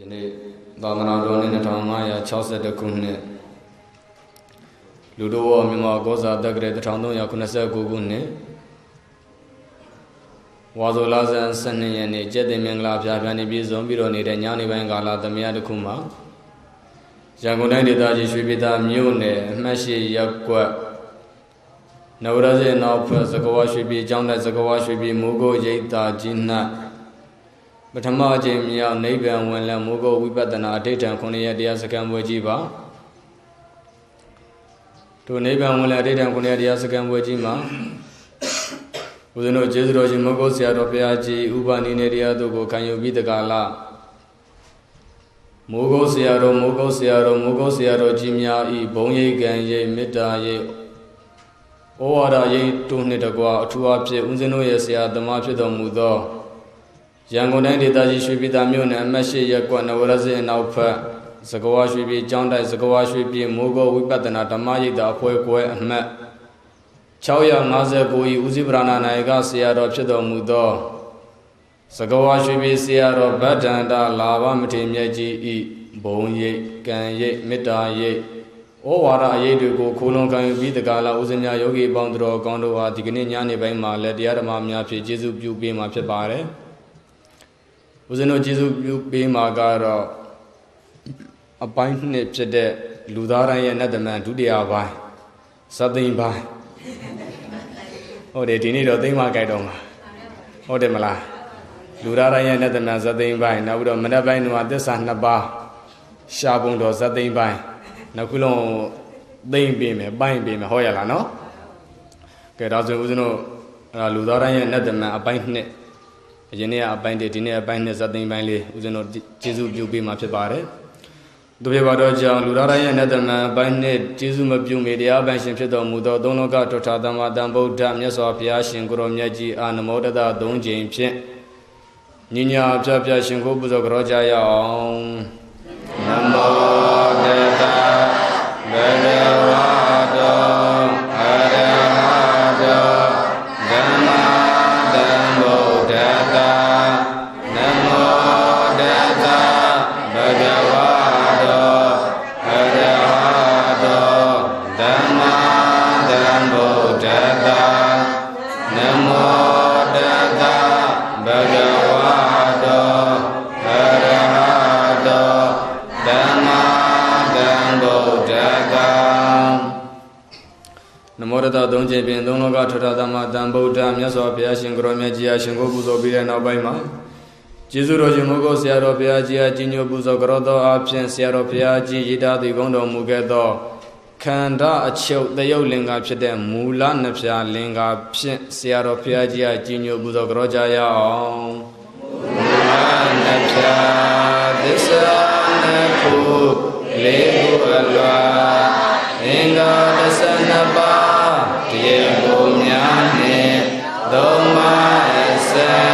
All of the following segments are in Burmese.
ယနေ့သာသနာတော်နှစ်2562ခုနှစ်လူတော်ဝမြန်မာကောဇာတက္ကရာ1389ခုနှစ်ဝါဇောလာဇန်12ရက်နေ့ကျက်တင်မင်္ဂလာဖျားဖျားနေပြည်စုံပြီးတော့နေတဲ့ညနေပိုင်းကာလသမယတစ်ခုမှာရန်ကုန်တိုင်းဒေသကြီးရွှေပြည်သာမြို့နယ်အမှတ်ရှိရပ်ကွက်နဝရဇေနောက်ဖက်သကဝရွှေပြည်ကျောင်းတဲ့သကဝရွှေပြည်မိုးကိုရိပ်သာကြီး၌ ပထမအကြိမ်မြောက်နိဗ္ဗာန်ဝင်လံမိုးကိုဝိပဿနာအဋ္ဌံ9ရက်တရားစကံပွဲကြီးပါတို့နိဗ္ဗာန်ဝင်လံအဋ္ဌံ9ရက်တရားစကံပွဲကြီးမှာဦးဇင်းတို့ကျေးဇူးတော်ရှင်မိုးကိုဆရာတော်ဘုရားကြီးဥပနိနေတရားတို့ကိုခံယူပြီးတကားလားမိုးကုတ်ဆရာတော်မိုးကုတ်ဆရာတော်မိုးကုတ်ဆရာတော်ကြီးများဤဘုံရိပ်ကံရိပ်မေတ္တာရိပ်ဩဝါဒရိပ်တို့နှင့်တကွာအထူးအဖြစ်ဦးဇင်းတို့ရဲ့ဆရာသမားဖြစ်တော်မူသော ရန်ကုန်တိုင်းဒေသကြီးရွှေပြည်သာမြို့နယ်အမှတ်၈ရပ်ကွက်နဝရစေအနောက်ဖက်သကဝါရွှေပြည်ကျောင်းတိုက်သကဝါရွှေပြည်မိုးကုတ်ဝိပဿနာဓမ္မရိပ်သာအဖွဲ့ကွယ်အမှတ်659ဤဦးစီးပရဏနာယကဆရာတော်ဖြစ်တော်မူသောသကဝါရွှေပြည်ဆရာတော်ဗဒ္ဒန္တာလာဘမထေမြတ်ကြီးဤဘုံရိပ်ကံရိပ်မေတ္တာရိပ်ဩဝါဒအရေးတွေကိုခိုးလုံခံယူပြီးတကားလာဥဇညာယောဂီပေါင်းတော်ကောင်းတို့ဟာဒီကနေ့ညနေပိုင်းမှာလည်းတရားဓမ္မများဖြင့်ကျေးဇူးပြုပေးမှာဖြစ်ပါတယ်။ ဦးဇင်းတို့ကျေးဇူးပြုပေးမှာကတော့အပိုင်းနှစ်ဖြစ်တဲ့လူသားတိုင်းရဲ့နတ်သမန်ဒုတိယပိုင်းသသိန်းပိုင်းဟုတ်တယ်ဒီနေ့တော့သိမ့်မကြိုက်တော့မှာဟုတ်တယ်မလားလူသားတိုင်းရဲ့နတ်သမန်သသိန်းပိုင်းနောက်ပြီးတော့မနက်ပိုင်းကသစ္စာနှစ်ပါးရှားပုံတော်သသိန်းပိုင်းနောက်ခုလုံးသိမ့်ပေးမယ်ပိုင်းပေးမယ်ဟောရလားနော်ကဲဒါဆိုဦးဇင်းတို့အဲ့ဒါလူသားတိုင်းရဲ့နတ်သမန်အပိုင်းနှစ် အရင်နေ့ကအပိုင်းတည်းဒီနေ့အပိုင်းနှစ်ဇတ်သိမ်းပိုင်းလေးဦးဇင်းတို့ကျေးဇူးပြုပေးမှာဖြစ်ပါတယ်သူပြပါတော့ကြောင့်လူရရရဲ့နတ်သမန်ပိုင်းနှစ်ကျေးဇူးမပြုမေတရားပိုင်ရှင်ဖြစ်တော်မူသောသုံးလောကထောထာသမ္မာတန်ဗုဒ္ဓမြတ်စွာဘုရားရှင်ကိုရောမြတ်ကြီးအာနမောတတသုံးချိန်ဖြင့်ညညာပြပြရှင်ကိုပူဇော်ကြောကြရအောင် သုံးချိန်ဖြင့်သုံးလောကထထသမတံဗုဒ္ဓမြတ်စွာဘုရားရှင်ကိုရောမြတ်ကြီးအားရှင်ကိုပူဇော်ပြီးတဲ့နောက်ပိုင်းမှာကျေးဇူးတော်ရှင်မိုးကုတ်ဆရာတော်ဘုရားကြီးအားကြီးညိုပူဇော်ကြတော်သောအဖြစ်ဆရာတော်ဘုရားကြီးရည်တာတည်ကုန်းတော်မူခဲ့သောခန္ဓာအချုပ်တယုတ်လင်္ကာဖြစ်တဲ့မူလနှစ်ဖြာလင်္ကာဖြင့်ဆရာတော်ဘုရားကြီးအားကြီးညိုပူဇော်ကြတော်ကြရအောင်မူလနှစ်ဖြာသစ္စာနှစ်ခုလေးခုအလွာအင်္ဂါသစ္စာနှစ်ပါး အ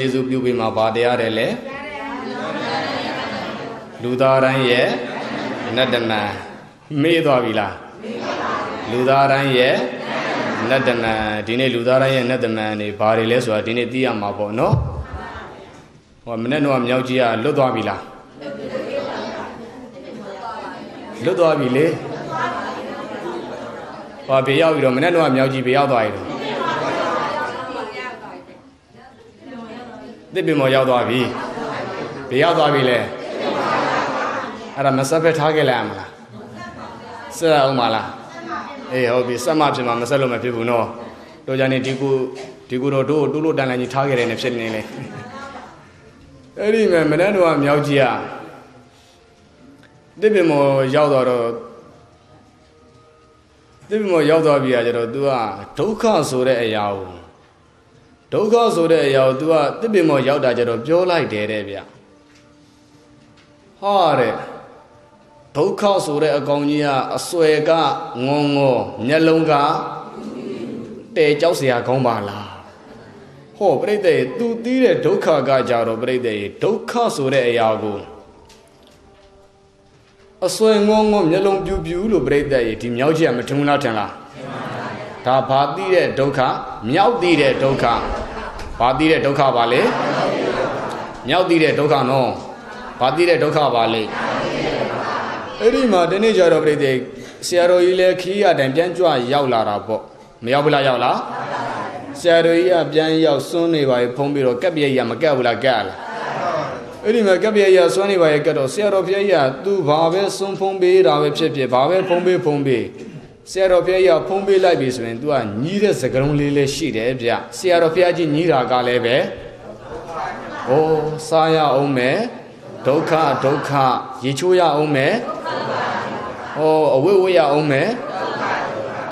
ကောင်းများဦးဇင်းတို့ကျေးဇူးပြုပေးမှာဗာတရားတယ်လေလူသားတိုင်းရဲ့နတ်တမန်မေးသွားပြီလားလူသားတိုင်းရဲ့နတ်တမန်ဒီနေ့လူသားတိုင်းရဲ့နတ်တမန်နေဘာတွေလဲဆိုတာဒီနေ့သိရမှာပေါ့နော်ဟောမနေ့တော့မြောက်ကြီးကလွတ်သွားပြီလားလွတ်သွားပြီလေဟောဘေးရောက်ပြီတော့မနေ့တော့မြောက်ကြီးဘေးရောက်သွားပြီ တော့တစ်ပင်မော်ရောက်သွားပြီဘေးရောက်သွားပြီလေအဲ့ဒါမဆက်ဖက်ထားခဲ့လိုက်ရမလားဆက်အောင်မလားအေးဟုတ်ပြီဆက်မဖြစ်မှာမဆက်လို့မဖြစ်ဘူးနော်တို့ကြနေဒီကူဒီကူတော့တို့တူလို့တန်လန်ကြီးထားခဲ့တယ်နဲ့ဖြစ်နေလေအဲ့ဒီမဲ့မနေ့တော့မြောက်ကြီးอ่ะတစ်ပင်မော်ရောက်တော့တော့တစ်ပင်မော်ရောက်သွားပြီอ่ะကျတော့ तू อ่ะဒုက္ခဆိုတဲ့အရာကို ဒုက္ခဆိုတဲ့အရာကို तू อ่ะတစ်ပင်မော်ရောက်တာကျတော့ပြောလိုက်တယ်တဲ့ဗျဟာတဲ့ ဒုက္ခဆိုတဲ့အကောင်ကြီးကအစွဲကငုံငေါမျက်လုံးကတဲကြောက်เสียကောင်းပါလားဟောပြိတ္တေသူသိတဲ့ဒုက္ခကကြတော့ပြိတ္တေဒုက္ခဆိုတဲ့အရာကိုအစွဲငုံငေါမျက်လုံးပြူပြူလို့ပြိတ္တေဒီမြောက်ချက်မထင်ဘူးလားထင်လားဒါဘာသိတဲ့ဒုက္ခမြောက်သိတဲ့ဒုက္ခ ဘာသိတဲ့ဒုက္ခပါလဲမြောက်သိတဲ့ဒုက္ခနော်ဘာသိတဲ့ဒုက္ခပါလဲအဲ့ဒီမှာဒီနေ့ကျတော့ပြိတ္တေဆရာတော်ကြီးလည်းခီးရတိုင်ပြန်ကြွရောက်လာတာပေါ့မရောက်ဘူးလားရောက်လားဆရာတော်ကြီးကပြန်ရောက်စွန်းနေပါရဲ့ဖုံးပြီးတော့ကက်ပြည့်ရမကက်ဘူးလားကက်လားအဲ့ဒီမှာကက်ပြည့်ရစွန်းနေပါရဲ့ကက်တော့ဆရာတော်ဖျက်ရသူဘာပဲစွန်းဖုံးပေးတာပဲဖြစ်ဖြစ်ဘာပဲဖုံးပေးဖုံးပေး ဆရာတော်ဖျက်ရဖုံးပေးလိုက်ပြီဆိုရင် तू ကညီးတဲ့စကလုံးလေးလေးရှိတယ်ဗျဆရာတော်ဖျက်ကြီးညီးတာကလည်းပဲဩစားရအောင်မယ်ဒုက္ခဒုက္ခရေချိုးရအောင်မယ်ဩအဝိဝိရအောင်မယ်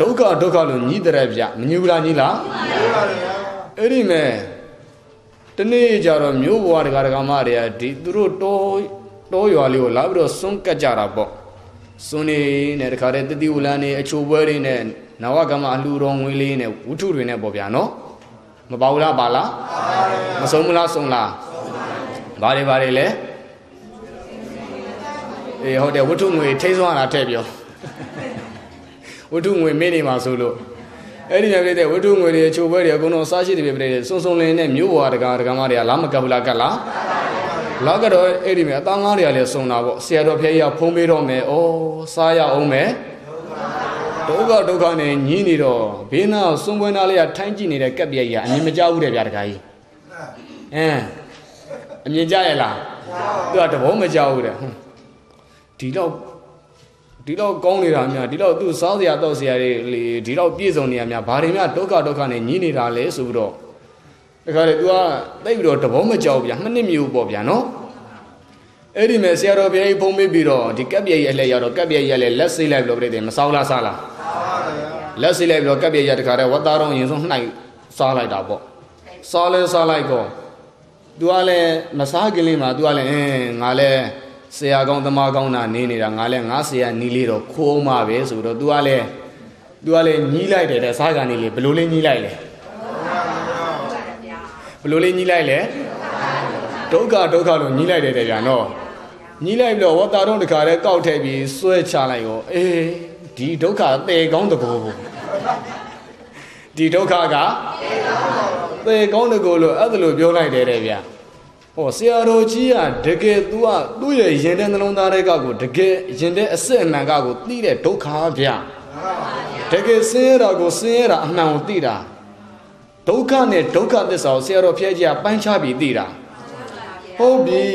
ဒုက္ခဒုက္ခလို့ညီးတဲ့ဗျမညူဘူးလားညီးလားညီးပါဗျာအဲ့ဒီမဲ့တနေ့ကျတော့မျိုးဘဝတကာတကာမတွေကဒီသူတို့တောတောရွာလေးကိုလာပြီးတော့စွန့်ကတ်ကြတာပေါ့ စွန့်နေနဲ့တခါတည်းတတိဝလန်းနေအချိုပွဲတွေနဲ့နဝကမအလှူတော်ငွေလေးနဲ့ဝုထုတွေနဲ့ပေါ့ဗျာနော်မပါဘူးလားပါလားမဆုံးဘူးလားဆုံးလားဘာတွေဘာတွေလဲအေးဟုတ်တယ်ဝုထုငွေထိစွမ်းလာထည့်ပြောဝတ္ထုငွေမင်းနေမှာဆိုလို့အဲ့ဒီမြပြတဲ့ဝတ္ထုငွေတွေချိုပွဲတွေအကုန်လုံးစားရှိတယ်ပြပြတဲ့စုံစုံလင်းနဲ့မျိုးဘွားတကာတကာမတွေကလာမကပ်ဘူးလားကတ်လား လာကတော့အဲ့ဒီမြအသားငါးတွေကလည်းစုံတာပေါ့ဆရာတော်ဖျက်ရဖုံးပေးတော့မယ်ဩစားရအောင်မယ်ဒုက္ခဒုက္ခနဲ့ညင်းနေတော့ဘေးနာစွန်ပွဲနာလေးကထိုင်းကြည့်နေတဲ့ကက်ပြက်ကြီးအမြင်မကြောက်ဘူးတဲ့ဗျာတကာကြီးအင်းအမြင်ကြရလားသူကတဘောမကြောက်ဘူးတဲ့ဒီတော့ဒီတော့ကောင်းနေတာများဒီတော့သူ့စားစရာတောက်စရာတွေလေဒီတော့ပြည့်စုံနေတာများဘာတွေများဒုက္ခဒုက္ခနဲ့ညှိနေတာလဲဆိုပြီးတော့ တခါလေ तू ကတိတ်ပြီးတော့တဘောမကြောက်ဗျာနှစ်နှစ်မျိုးပေါ့ဗျာနော်အဲ့ဒီမဲ့ဆရာတော်ဘုရားကြီးဖုံးပေးပြီးတော့ဒီကပ်ပြည့်ရဲ့အလှည့်ရတော့ကပ်ပြည့်ရဲ့လည်းလက်စိတ်လိုက်ပြီးတော့ပြည့်တယ်မစားလားစားလားလက်စိတ်လိုက်ပြီးတော့ကပ်ပြည့်ရတခါတည်းဝတ်သားတော့ရင်ဆုံးနှိုက်စားလိုက်တာပေါ့စားလဲစားလိုက်တော့ तू ကလည်းမစားခင်လေးမှာ तू ကလည်းအင်းငါလည်းဆရာကောင်းသမားကောင်းတာနေနေတာငါလည်းငါဆရာနီးလေးတော့ခိုးအောင်ပါပဲဆိုတော့ तू ကလည်း तू ကလည်းညီးလိုက်တယ်တဲ့စားကနေလေဘလို့လေးညီးလိုက်လဲ ဘလို့လေးညီးလိုက်လဲဒုက္ခဒုက္ခလို့ညီးလိုက်တယ်တဲ့ဗျာနော်ညီးလိုက်ပြီးတော့ဝတ်တာတော့တခါလဲကောက်ထည့်ပြီးဆွဲချလိုက်ရောအေးဒီဒုက္ခသေကောင်းတကောဘူးဒီဒုက္ခကသေကောင်းတကောလို့အဲ့ဒါလိုပြောလိုက်တယ်တဲ့ဗျာဟောဆရာတော်ကြီးကတကယ် तू ကသူ့ရဲ့ရင်တဲ့နှလုံးသားတွေကကိုတကယ်ရင်တဲ့အစစ်အမှန်ကကိုသိတဲ့ဒုက္ခဗျာတကယ်ဆင်းရဲတာကိုဆင်းရဲတာအမှန်ကိုသိတာ ဒုက္ခနဲ့ဒုက္ခသစ္စာကိုဆရာတော်ဖျက်ကြီးကပိုင်းခြားပြီးသိတာဟုတ်ပြီ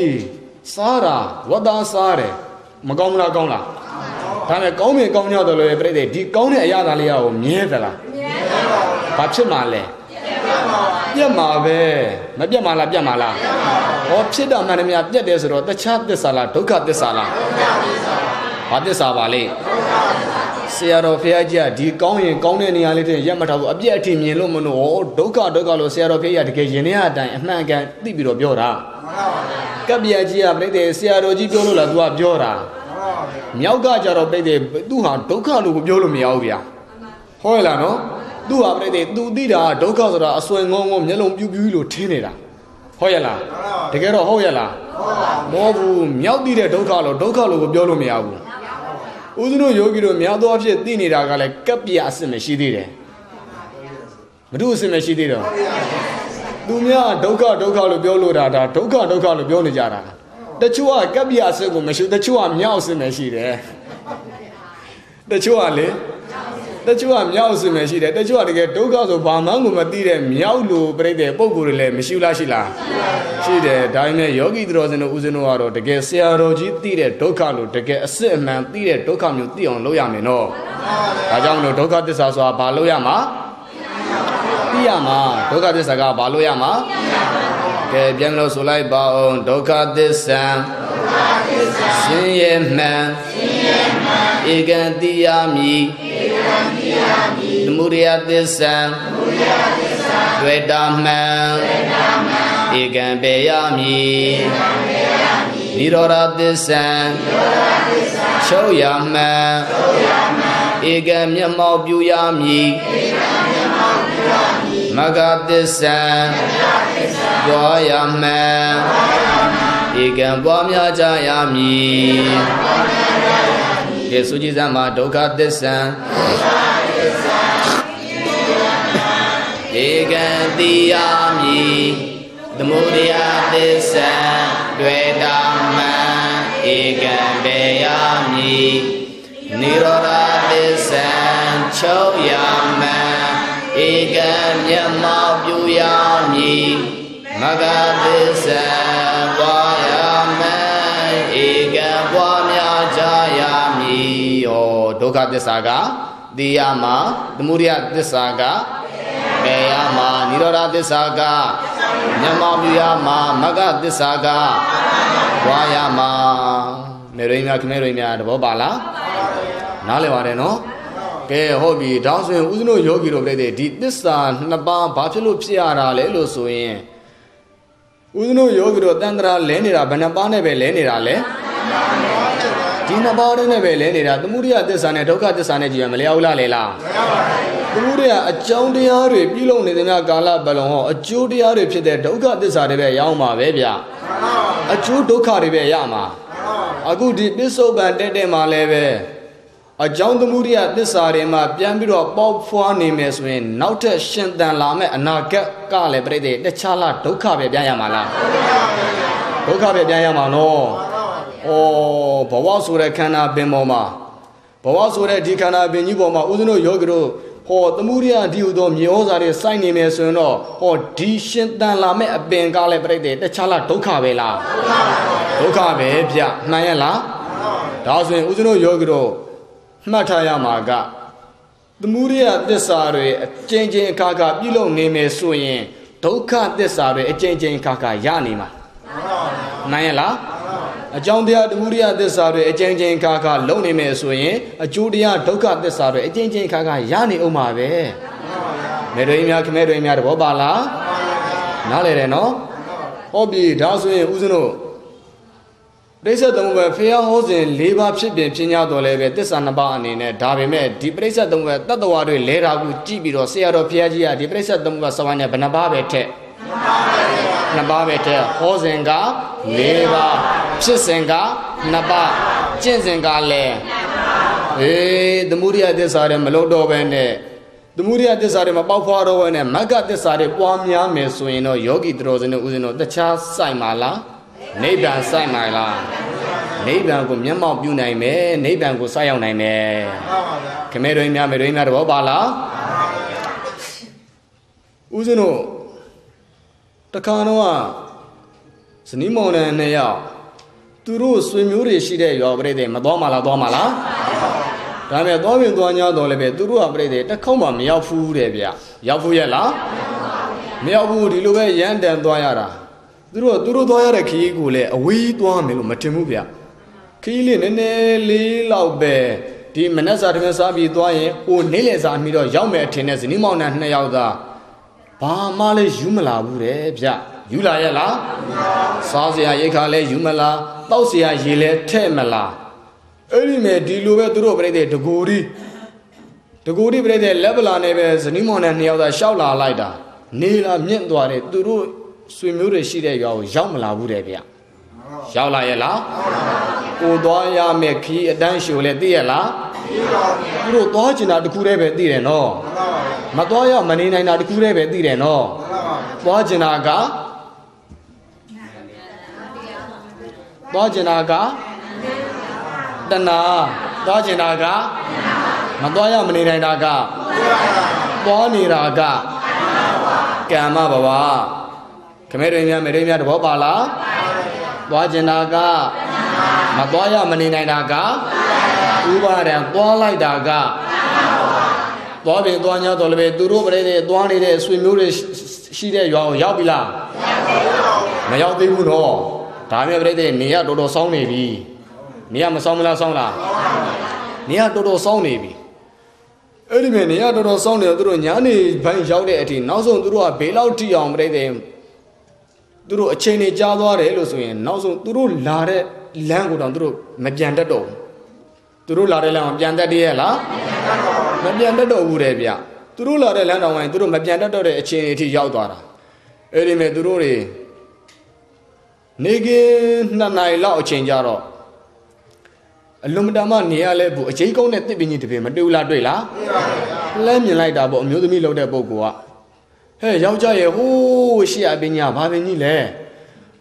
စားတာဝတ်သားစားတယ်မကောင်းဘူးလားကောင်းလားဒါနဲ့ကောင်းမြင်ကောင်းကြတယ်လို့ပြိတ္တိဒီကောင်းတဲ့အရာသားလေးကိုမြဲသလားမြဲပါဘူးဘာဖြစ်မှာလဲပြတ်မှာပဲမပြတ်မှာလားပြတ်မှာလားဟောဖြစ်တာမှန်တယ်များပြတ်တယ်ဆိုတော့တခြားသစ္စာလားဒုက္ခသစ္စာလားဘာသစ္စာပါလဲ ဆရာတော်ဖះကြီးကဒီကောင်းရင်ကောင်းတဲ့နေရာလေးတည်းရက်မထားဘူးအပြည့်အထင်မြင်လို့မလို့ဩဒုက္ခဒုက္ခလို့ဆရာတော်ဖះကြီးကတကယ်ရင်ထဲအတိုင်းအမှန်ကန်သိပြီးတော့ပြောတာကပ္ပယကြီးကပြိတ္တေဆရာတော်ကြီးပြောလို့လား तू ကပြောတာမြောက်ကကြတော့ပြိတ္တေသူဟာဒုက္ခလို့ပြောလို့မရဘူးဗျာဟောရလားနော်သူဟာပြိတ္တေသူသိတာဒုက္ခဆိုတာအစွဲငုံငုံမျက်လုံးပြူးပြူးလို့ထင်းနေတာဟုတ်ရလားတကယ်တော့ဟုတ်ရလားမဟုတ်ဘူးမြောက်သိတဲ့ဒုက္ခလို့ဒုက္ခလို့ကိုပြောလို့မရဘူး ဦးဇင်းတို့ယောဂီတို့များသောအားဖြင့်သိနေတာကလည်းကပ်ပြအစစ်မရှိသေးတယ်ဘု து အစစ်မရှိသေးတော့သူများဒုက္ခဒုက္ခလို့ပြောလို့တာဒါဒုက္ခဒုက္ခလို့ပြောနေကြတာတချို့ကကပ်ပြအစစ်ကိုမရှိတချို့ကမြောက်အစစ်မရှိတယ်တချို့ကလေ တချို့ကမြောက်စင်မရှိတယ်တချို့ကတကယ်ဒုက္ခဆိုဘာမှကိုမသိတဲ့မြောက်လိုပြိတဲ့ပုံကိုယ်တွေလည်းမရှိလားရှိလားရှိတယ်ဒါပေမဲ့ယောဂီသူတော်စင်တို့ဦးဇင်းတို့ကတော့တကယ်ဆရာတော်ကြီးသိတဲ့ဒုက္ခလို့တကယ်အစစ်အမှန်သိတဲ့ဒုက္ခမျိုးသိအောင်လုပ်ရမယ်နော်ဒါကြောင့်လို့ဒုက္ခသစ္စာဆိုတာဘာလို့ရမှာသိရမှာဒုက္ခသစ္စာကဘာလို့ရမှာကဲပြန်လို့ဆိုလိုက်ပါအောင်ဒုက္ခသစ္စာရှင်ရဲ့မှန်ဧကံတိယမိ သမုဒယသစ္စာတွေ့တာမှန်ဧဧကံပေယမိနိရောဓသစ္ဆံချုပ်ရမှန်ဧကံမျက်မှောက်ပြုရမည်မဂ္ဂသစ္ဆံပွားရမှန်ဧကံပွားများကြရမည် ကဲစုကြည်စမ်းမှာဒုက္ခသစ္ဆံဧကံတိယမည်သမုဒယသစ္ဆံတွေ့တာမှန်ဧကံပေယမည်နိရောဓသစ္ဆံချုပ်ရမှန်ဧကံမျက်မှောက်ပြုရမည်မဂ္ဂသစ္ဆံပွားရမှန် ဧကံပွားများကြရမည်ဟောဒုက္ခသစ္စာကသိရမှာသမုဒယသစ္စာကပေရမှာနိရောဓသစ္စာကမျက်မှောက်ပြုရမှာမဂ္ဂသစ္စာကပွားရမှာမေရိများခမဲရိများတဘောပါလားနားလည်ပါတယ်နော်ကဲဟုတ်ပြီဒါဆိုရင်ဦးဇင်းတို့ယောဂီတို့ပြတဲ့ဒီသစ္စာနှစ်ပါးဘာဖြစ်လို့ဖြစ်ရတာလဲလို့ဆိုရင် ဦးဇင်းတို့ယောဂီတို့တန်ត្រာလဲနေတာဘယ်နှပါးနဲ့ပဲလဲနေတာလဲဒီနှစ်ပါးနဲ့ပဲလဲနေတာသမုဒိယသစ္စာနဲ့ဒုက္ခသစ္စာနဲ့ကြည်ရမလဲဟုတ်လားလေလားသမုဒိယအကြောင်းတရားတွေပြုလုပ်နေတဲ့များကာလပတ်လုံးဟောအကျိုးတရားတွေဖြစ်တဲ့ဒုက္ခသစ္စာတွေပဲရောက်မှာပဲဗျအကျိုးဒုက္ခတွေပဲရမှာအခုဒီပစ္စုပန်တက်တဲ့မှာလည်းပဲ အကြောင်းသမုဒိယသစ္စာတွေမှာပြန်ပြီးတော့ပေါက်ဖွားနေမယ်ဆိုရင် နောက်ထပ်ရှင်သန်လာမဲ့အနာဂတ်ကလည်းပြိတ္တိတခြားလားဒုက္ခပဲပြန်ရမှာလားဒုက္ခပဲပြန်ရမှာနော်ဩဘဝဆိုတဲ့ခန္ဓာပင်ပေါ်မှာဘဝဆိုတဲ့ဒီခန္ဓာပင်ကြီးပေါ်မှာဦးဇင်းတို့ယောဂီတို့ဟောသမုဒိယဒီဟုသောမြေဩဇာတွေစိုက်နေမယ်ဆိုရင်တော့ဟောဒီရှင်သန်လာမဲ့အပင်ကလည်းပြိတ္တိတခြားလားဒုက္ခပဲလားဒုက္ခပဲဗျမှန်ရလားဒါဆိုရင်ဦးဇင်းတို့ယောဂီတို့ မှတ်ထားရမှာကသမုဒိယသစ္စာတွေအကျဉ်းချင်းအခါခါပြုလုပ်နေမယ်ဆိုရင်ဒုက္ခသစ္စာတွေအကျဉ်းချင်းအခါခါရနေမှာမှန်ရလားအကြောင်းတရားသမုဒိယသစ္စာတွေအကျဉ်းချင်းအခါခါလုံနေမယ်ဆိုရင်အကျိုးတရားဒုက္ခသစ္စာတွေအကျဉ်းချင်းအခါခါရနေအောင်ပါပဲမေတွေများခမဲတွေများတဘောပါလားနားလေတယ်နော်ဟောပြီဒါဆိုရင်ဦးဇင်းတို့ ပြိဿသုံးဘယ်ဖះဟောစဉ်၄ပါးဖြစ်ပြင်ပြညာတော်လဲပဲတစ္ဆာနှစ်ပါးအနေနဲ့ဒါပေမဲ့ဒီပြိဿသုံးဘယ်တတ္တဝါတွေလဲတာကိုကြည့်ပြီးတော့ဆရာတော်ဖះကြီးကဒီပြိဿသုံးဘယ်စဝိုင်းနဲ့ဘယ်နှပါးပဲထက်နှစ်ပါးပဲထက်ဟောစဉ်က၄ပါးဖြစ်စဉ်ကနှစ်ပါးကျင့်စဉ်ကလည်းအေးသမုဒိယသစ္စာတွေမလုံးတော့ပဲနဲ့သမုဒိယသစ္စာတွေမပေါက်ဖွားတော့ဘဲနဲ့မဂ္ဂသစ္စာတွေပွားများမယ်ဆိုရင်တော့ယောဂီတော်စင်တို့ဦးဇင်းတို့တခြားဆိုင်ပါလား နိဗ္ဗာန်ဆိုင်ပါလားနိဗ္ဗာန်ကိုမျက်မှောက်ပြုနိုင်မယ်နိဗ္ဗာန်ကိုစရောက်နိုင်မယ်ခမဲတော်များမေတော်များတော့ပါလားဦးဇင်းတို့တခါတော့ဇနီးမောင်နှံနှစ်ယောက်သူတို့ဆွေမျိုးတွေရှိတဲ့ရွာပြိတ္တေမသွားမလားသွားမလားဒါပေမဲ့သွားပြင်သွားညာတော့လည်းပဲသူတို့ကပြိတ္တေတစ်ခေါက်မှမရောက်ဘူးတဲ့ဗျရောက်ဘူးရဲ့လားမရောက်ဘူးဒီလိုပဲရမ်းတန်သွားရတာ သူတို့သူတို့သွားရတဲ့ခရီးကိုလည်းအဝေးသွားမယ်လို့မထင်ဘူးဗျခရီးလေးနည်းနည်းလေးလောက်ပဲဒီမနက်စာတမန်စားပြီးသွားရင်ဟိုနေ့လယ်စာအမိတော့ရောက်မယ်အထင်နဲ့ဇနီးမောင်နှံနှစ်ယောက်သာဘာမှလည်းယူမလာဘူးတဲ့ဗျယူလာရဲ့လားစားစရာရိတ်ခါလဲယူမလားတောက်စရာရေလဲထဲ့မလားအဲ့ဒီမဲ့ဒီလိုပဲသူတို့ပြိတဲ့တကူရီတကူရီပြိတဲ့လက်ပလာနဲ့ပဲဇနီးမောင်နဲ့နှစ်ယောက်သာရှောက်လာလိုက်တာနေလာမြင့်သွားတယ်သူတို့ ဆွေမျိုးတွေရှိတဲ့ရွာကိုရောက်မလာဘူးတဲ့ဗျရောက်လာရဲ့လားကိုသွားရမယ်ခီးအတန်းရှိုလဲသိရလားသူတို့သွားကျင်တာတခုတည်းပဲသိတယ်နော်မသွားရမနေနိုင်တာတခုတည်းပဲသိတယ်နော်သွားကျင်တာကသွားကျင်တာကတဏှာသွားကျင်တာကမသွားရမနေနိုင်တာကသွားနေတာကကမ္မဘဝ ခမဲတွေများမေတွေများတဘောပါလားသွားကျင်တာကမသွားရမနေနိုင်တာကဥပါဒံသွားလိုက်တာကသွားပြင်သွား냐တော့လည်းပဲသူတို့ပြတဲ့သွားနေတဲ့ဆွေမျိုးတွေရှိတဲ့ရွာကိုရောက်ပြီလားမရောက်သေးဘူးတော့ဒါမျိုးပြတဲ့နေရတော်တော်စောင်းနေပြီနေရမစောင်းမလားစောင်းလားနေရတော်တော်စောင်းနေပြီအဲ့ဒီမဲ့နေရတော်တော်စောင်းနေတော့သူတို့ညာနေဘိုင်းရောက်တဲ့အထိနောက်ဆုံးသူတို့ကဘေးလောက်ထိအောင်ပြတဲ့သူ တို့အချိန်နေကြာသွားတယ်လို့ဆိုရင်နောက်ဆုံးသူတို့လာတဲ့လမ်းကိုတောင်သူတို့မပြန်တတ်တော့ဘူးသူတို့လာတဲ့လမ်းကိုပြန်တတ်တည်းရဲ့လားမပြန်တတ်တော့ဘူးတဲ့ဗျသူတို့လာတဲ့လမ်းတောင်ဝင်သူတို့မပြန်တတ်တော့တဲ့အချိန်အထိရောက်သွားတာအဲ့ဒီမဲ့သူတို့တွေနေကင်းနှစ်နိုင်လောက်အချိန်ကြတော့အလွန်မတန်မှနေရလဲဘူးအချိန်ကောင်းတဲ့တစ်ပင်ကြီးတစ်ပင်မတွေ့ဘူးလားတွေ့လားလမ်းမြင်လိုက်တာပေါ့အမျိုးသမီးလောက်တဲ့ပုဂ္ဂိုလ်က ဟဲ့ယောက်ျားရဲ့ဟိုးရှေ့အပင်ညာဘာပင်ကြီးလဲ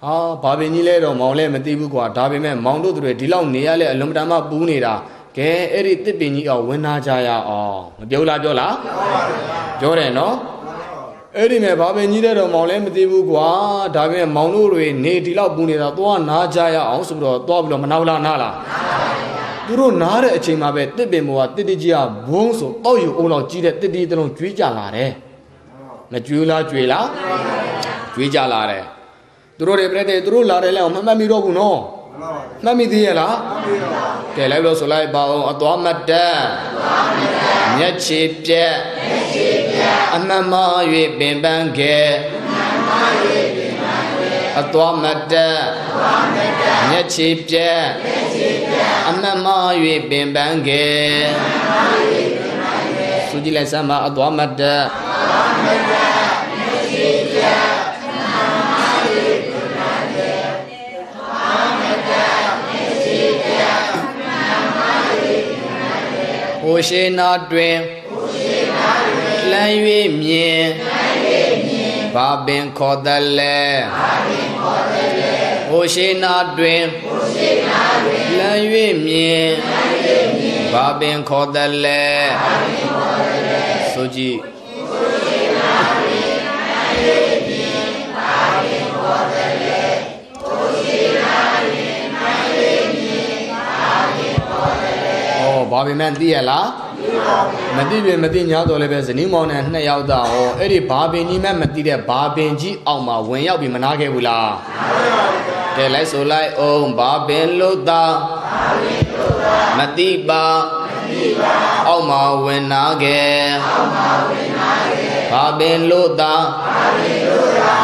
ဟာဘာပင်ကြီးလဲတော့မောင်လည်းမသိဘူးကွာဒါပေမဲ့မောင်တို့တွေဒီလောက်နေရလဲအလွန်မတန်မှပူးနေတာကဲအဲ့ဒီတစ်ပင်ကြီးကဝင်နာကြရအောင်မပြောလားပြောလားပြောတယ်နော်အဲ့ဒီမဲ့ဘာပင်ကြီးတဲ့တော့မောင်လည်းမသိဘူးကွာဒါပေမဲ့မောင်တို့တွေနေဒီလောက်ပူနေတာသွားနာကြရအောင်ဆိုပြီးတော့သွားပြီးတော့မနောက်လားနားလားသူတို့နားတဲ့အချိန်မှာပဲတစ်ပင်ပေါ်ကတစ်တိကြီးကဘုံဆိုတောက်ယူအောင်လောက်ကြီးတဲ့တစ်တိတစ်လုံးကျွေးကြလာတယ် မကျွေးလားကျွေးလားကျွေးကြလာတယ်သူတို့တွေပြတဲ့သူတို့လာတယ်လဲမမှတ်မိတော့ဘူးနော်မှတ်မိသေးရဲ့လားကဲလိုက်လို့ဆိုလိုက်ပါအောင်အသွားမတ်တက်မျက်ခြေပြက်အမှန်မ၍ပင်ပန်းခဲ့အသွားမတက်မျက်ခြေပြက်အမှန်မ၍ပင်ပန်းခဲ့သူကြည့်လိုက်စမ်းပါအသွားမတက်ဟို ရှိနာတွင်လမ်း၍မြင်ဘာပင်ခေါ်တလဲဟိုရှိနာတွင်လမ်း၍မြင်ဘာပင်ခေါ်တလဲဆိုကြည့် ဘာပင်မဲ့သိရလားမသိပြီမသိညာတော့လည်းပဲဇနီးမောင်နဲ့နှစ်ယောက်သားဟောအဲ့ဒီဘာပင်ကြီးမဲ့မသိတဲ့ဘာပင်ကြီးအောင်မှာဝင်ရောက်ပြီးမနာခဲ့ဘူးလားကဲလိုက်ဆိုလိုက်အောင်ဘာပင်လို့သာမသိပါအောက်မှာဝင်နာခဲ့ဘာပင်လို့သာ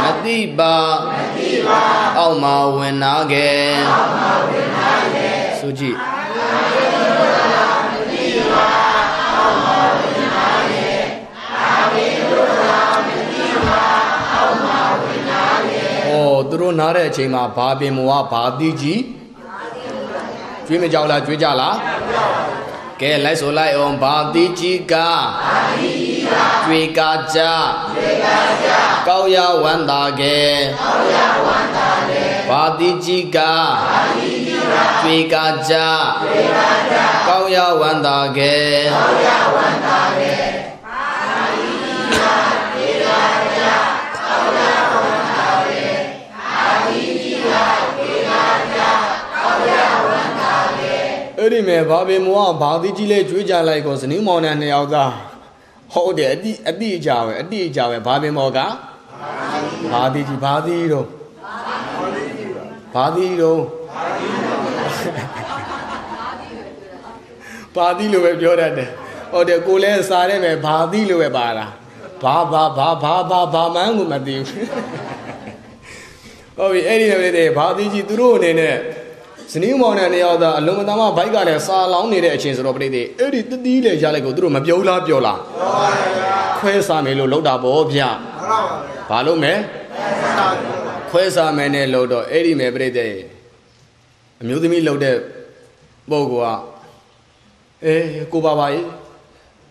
မသိပါအောက်မှာဝင်နာခဲ့ဆိုကြည့်ဩ သူတို့နားတဲ့အချိန်မှာဘာပင်မောကဘာတိကြီးကျွေးမကြောက်လားကျွေးကြလားကဲလိုက်ဆိုလိုက်အောင်ဘာတိကြီးကကျွေးကကြကောက်ရဝန္တာကဲဘာတိကြီးကကျွေး ကကြကောက်ရဝန္တာကဲအဲ့ဒီမဲ့ဘာပေမောကဘာတိကြီးလဲကြွေးကြလိုက်ကောဇနီးမောင်နဲ့နှစ်ယောက်သားဟုတ်တယ်အတိအတိအကြပဲအတိအကြပဲဘာပေမောကဘာတိကြီးဘာတိတော့ဘာတိတော့ဘာတိ လို့ပဲပြောတတ်တယ်ဟုတ်တယ်ကိုလည်းစားတယ်ပဲဘာတိလို့ပဲပါတာဘာဘာဘာဘာဘာဘာမှန်းကိုမသိဘူးဟုတ်ပြီအဲ့ဒီလည်းဘာတိကြီးသူတို့အနေနဲ့ဇနီးမောင်နဲ့နေရောက်တာအလုံးမသားမဘိုက်ကလည်းစာလောင်းနေတဲ့အချိန်ဆိုတော့ပြိတ္တိအဲ့ဒီတတိလေရလိုက်ကိုသူတို့မပြောလားပြောလားပြောပါဗျာခွဲစားမယ်လို့လောက်တာပေါ့ဗျာဘာလို့မဲခွဲစားမယ်နဲ့လောက်တော့အဲ့ဒီမယ်ပြိတ္တိအမျိုးသမီးလောက်တဲ့ပုဂ္ဂိုလ်က အေးကိုပါပါရေ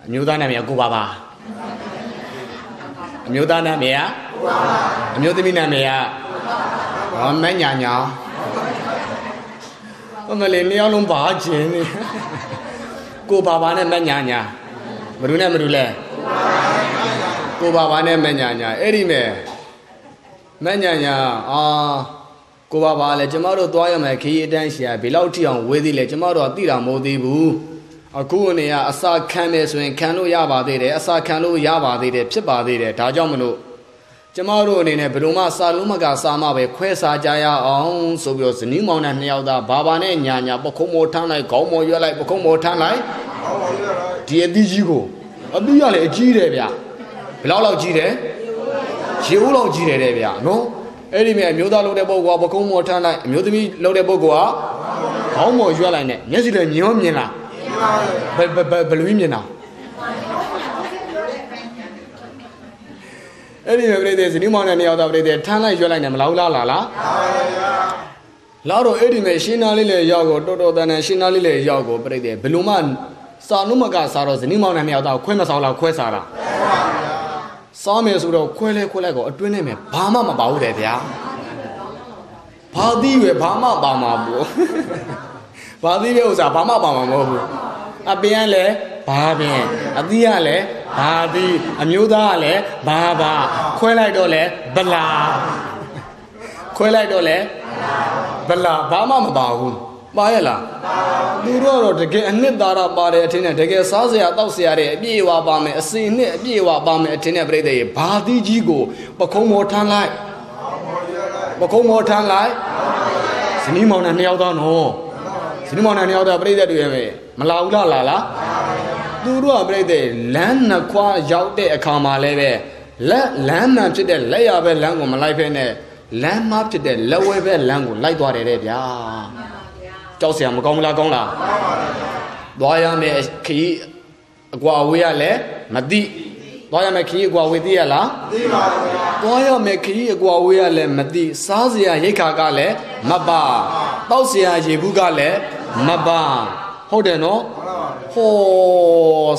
အမျိုးသားနာမည်ကကိုပါပါအမျိုးသားနာမည်ကကိုပါပါအမျိုးသမီးနာမည်ကဟောမညာညာအမလေးနှစ်ယောက်လုံးဘာကျင်နေကိုဘာဘာနဲ့မညာညာဘယ်သူနဲ့မတူလဲကိုဘာဘာနဲ့မညာညာအဲ့ဒီမဲ့မညာညာအာကိုဘာဘာလဲကျမတို့သွားရမယ်ခီးအတန်းရှာဘယ်လောက်ထိအောင်ဝေးသေးလဲကျမတို့ကသိတာမဟုတ်သေးဘူး အခုအနေကအစာခံမယ်ဆိုရင်ခံလို့ရပါသေးတယ်အစာခံလို့ရပါသေးတယ်ဖြစ်ပါသေးတယ်ဒါကြောင့်မလို့ကျမတို့အနေနဲ့ဘယ်လိုမှစာလုံးမကစာမပဲခွဲစားကြရအောင်ဆိုပြီးတော့ဇနီးမောင်နဲ့နှစ်ယောက်သားဘာဘာနဲ့ညာညာပခုံးမောထမ်းလိုက်ခေါင်းမောရွက်လိုက်ပခုံးမောထမ်းလိုက်ဒီအသီးကြီးကိုအသီးကလည်းအကြီးတယ်ဗျဘယ်လောက်လောက်ကြီးတယ်ရေဦးလောက်ကြီးတယ်တဲ့ဗျနော်အဲ့ဒီမဲ့အမျိုးသားလုပ်တဲ့ပုဂ္ဂိုလ်ကပကုံးမော်ထမ်းလိုက်အမျိုးသမီးလုပ်တဲ့ပုဂ္ဂိုလ်ကခေါင်းမော်ရွက်လိုက်နဲ့မျက်စိလည်းမြင်ရောမြင်လားမြင်ပါ ဘူးဘယ်ဘယ်ဘယ်လိုမြင်တာအဲ့ဒီမဲ့ပြိတ္တေဇနီးမောင်နဲ့နှစ်ယောက်သားပြိတ္တေထမ်းလိုက်ရွက်လိုက်နဲ့မလောက်လားလားလားလာတော့အဲ့ဒီမဲ့ရှင်းနာလေးလည်းရောက်ကိုတော်တော်တန်တန်ရှင်းနာလေးလည်းရောက်ကိုပြိတ္တေဘယ်လိုမှစာနုမကစားတော့ဇနီးမောင်နဲ့နှစ်ယောက်သားခွဲမဆောင်လားခွဲစားလားစားမယ်ဆိုတော့ခွဲလဲခွဲလိုက်ကိုအတွင်းနဲ့မယ်ဘာမှမပါဘူးတဲ့ဗျာဘာသီးပဲဘာမှပါမှာဘူးဘာသီးပဲဥစ္စာဘာမှပါမှာမဟုတ်ဘူး အပင်ကလည်းဘာပင်အသီးကလည်းဘာသီးအမျိုးသားကလည်းဘာဘာခွဲလိုက်တော့လဲဗလာခွဲလိုက်တော့လဲဗလာဘာမှမပါဘူးပါရဲ့လားသူတို့ကတော့တကယ်အနှစ်သာရပါတယ်အထင်နဲ့တကယ်စားစရာတောက်စရာတွေအပြည့်အဝပါမယ်အစီနှစ်အပြည့်အဝပါမယ်အထင်နဲ့ပြိတ္တရေဘာသီးကြီးကိုပခုံးမော်ထမ်းလိုက်ပခုံးမော်ထမ်းလိုက်ဇနီးမောင်နဲ့နှစ်ယောက်သားနော်ဇနီးမောင်နဲ့နှစ်ယောက်သားပြိတ္တတွေပဲ မလာဘူးလားလာလားသူတို့ကပြိတ္တလမ်းနှစ်ခွာရောက်တဲ့အခါမှာလည်းပဲလက်လမ်းမှန်ဖြစ်တဲ့လက်ရပဲလမ်းကိုမလိုက်ဖဲနဲ့လမ်းမဖြစ်တဲ့လက်ဝဲပဲလမ်းကိုလိုက်သွားတယ်တဲ့ဗျာကြောက်စရာမကောင်းဘူးလားကောင်းလားသွားရမယ်ခရီးအကွာအဝေးရလဲမသိသွားရမယ်ခရီးအကွာအဝေးသိရလားသိပါဘူးဗျာသွားရမယ်ခရီးအကွာအဝေးရလဲမသိစားစရာရိတ်ခါကလည်းမပါတောက်စရာရေဘူးကလည်းမပါ ဟုတ်တယ်နော်ဟော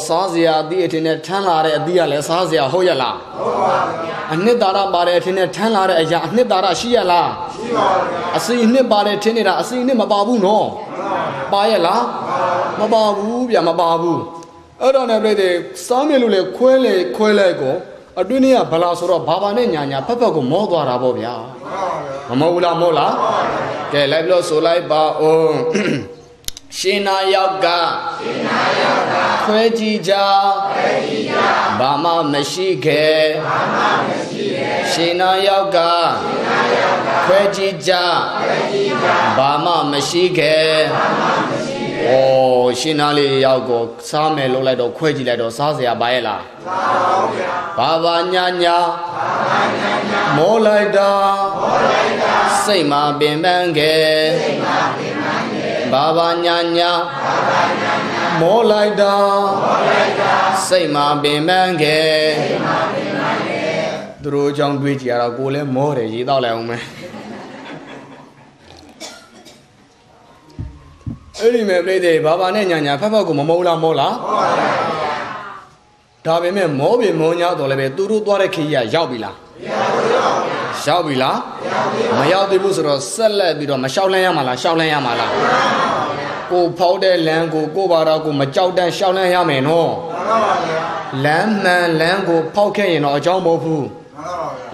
စားစရာအသည့်အထင်နဲ့ထမ်းလာတဲ့အသည့်ကလည်းစားစရာဟုတ်ရလားဟုတ်ပါဘူးဗျာအနှစ်သာရပါတဲ့အထင်နဲ့ထမ်းလာတဲ့အရာအနှစ်သာရရှိရလားရှိပါဘူးဗျာအစီနှစ်ပါတဲ့ထင်းနေတာအစီနှစ်မပါဘူးနော်ပါရဲ့လားမပါဘူးဗျာမပါဘူးအဲ့တော့လည်းပြည့်တဲ့စားမြေလို့လေခွဲလေခွဲလိုက်ကိုအတွင်းထဲကဗလာဆိုတော့ဘာဘာနဲ့ညာညာဖက်ဖက်ကိုမောသွားတာပေါ့ဗျာမမောဘူးလားမောလားကဲလိုက်လို့ဆိုလိုက်ပါအောင် ရှင်နာယောက်ကရှင်နာယောက်ကခွဲကြည့်ကြခွဲကြည့်ကြဘာမှမရှိခဲ့ဘာမှမရှိခဲ့ရှင်နာယောက်ကရှင်နာယောက်ကခွဲကြည့်ကြခွဲကြည့်ကြဘာမှမရှိခဲ့ဘာမှမရှိဩရှင်နာလေးရောက်ကိုစားမယ်လို့လိုက်တော့ခွဲကြည့်လိုက်တော့စားစရာပါရဲ့လားစားပါဘူးဗျာဘာဘာညာညာဘာဘာညာညာမောလိုက်တာမောလိုက်တာစိတ်မှာပင်ပန်းခဲ့စိတ်မှာပင်ပန်းခဲ့ ဘာဘာညာညာဘာဘာညာညာမောလိုက်တာမောလိုက်တာစိတ်မှာပင်ပန်းခဲ့စိတ်မှာပင်ပန်းခဲ့သူတို့အကြောင်းတွေးကြည့်ရတော့ကိုလည်းမောတယ်ရေးတော့လိုက်အောင်မယ်အဲ့ဒီမဲ့ပြိတ္တေဘာဘာနဲ့ညာညာဖက်ဖက်ကိုမမုန်းလားမောလားမောပါဗျာဒါပေမဲ့မောပြီမောညာတော့လည်းပဲသူတို့သွားတဲ့ခရီးကရောက်ပြီလားရောက်ပြီ လားမရောက်သေးဘူးဆိုတော့ဆက်လက်ပြီးတော့မလျှောက်လန်းရမှာလားလျှောက်လန်းရမှာလားကိုဖောက်တဲ့လမ်းကိုကိုပါတော့ကိုမကြောက်တန်းလျှောက်လန်းရမယ်နော်လမ်းမှန်လမ်းကိုဖောက်ခဲ့ရင်တော့အကြောင်းမဟုတ်ဘူး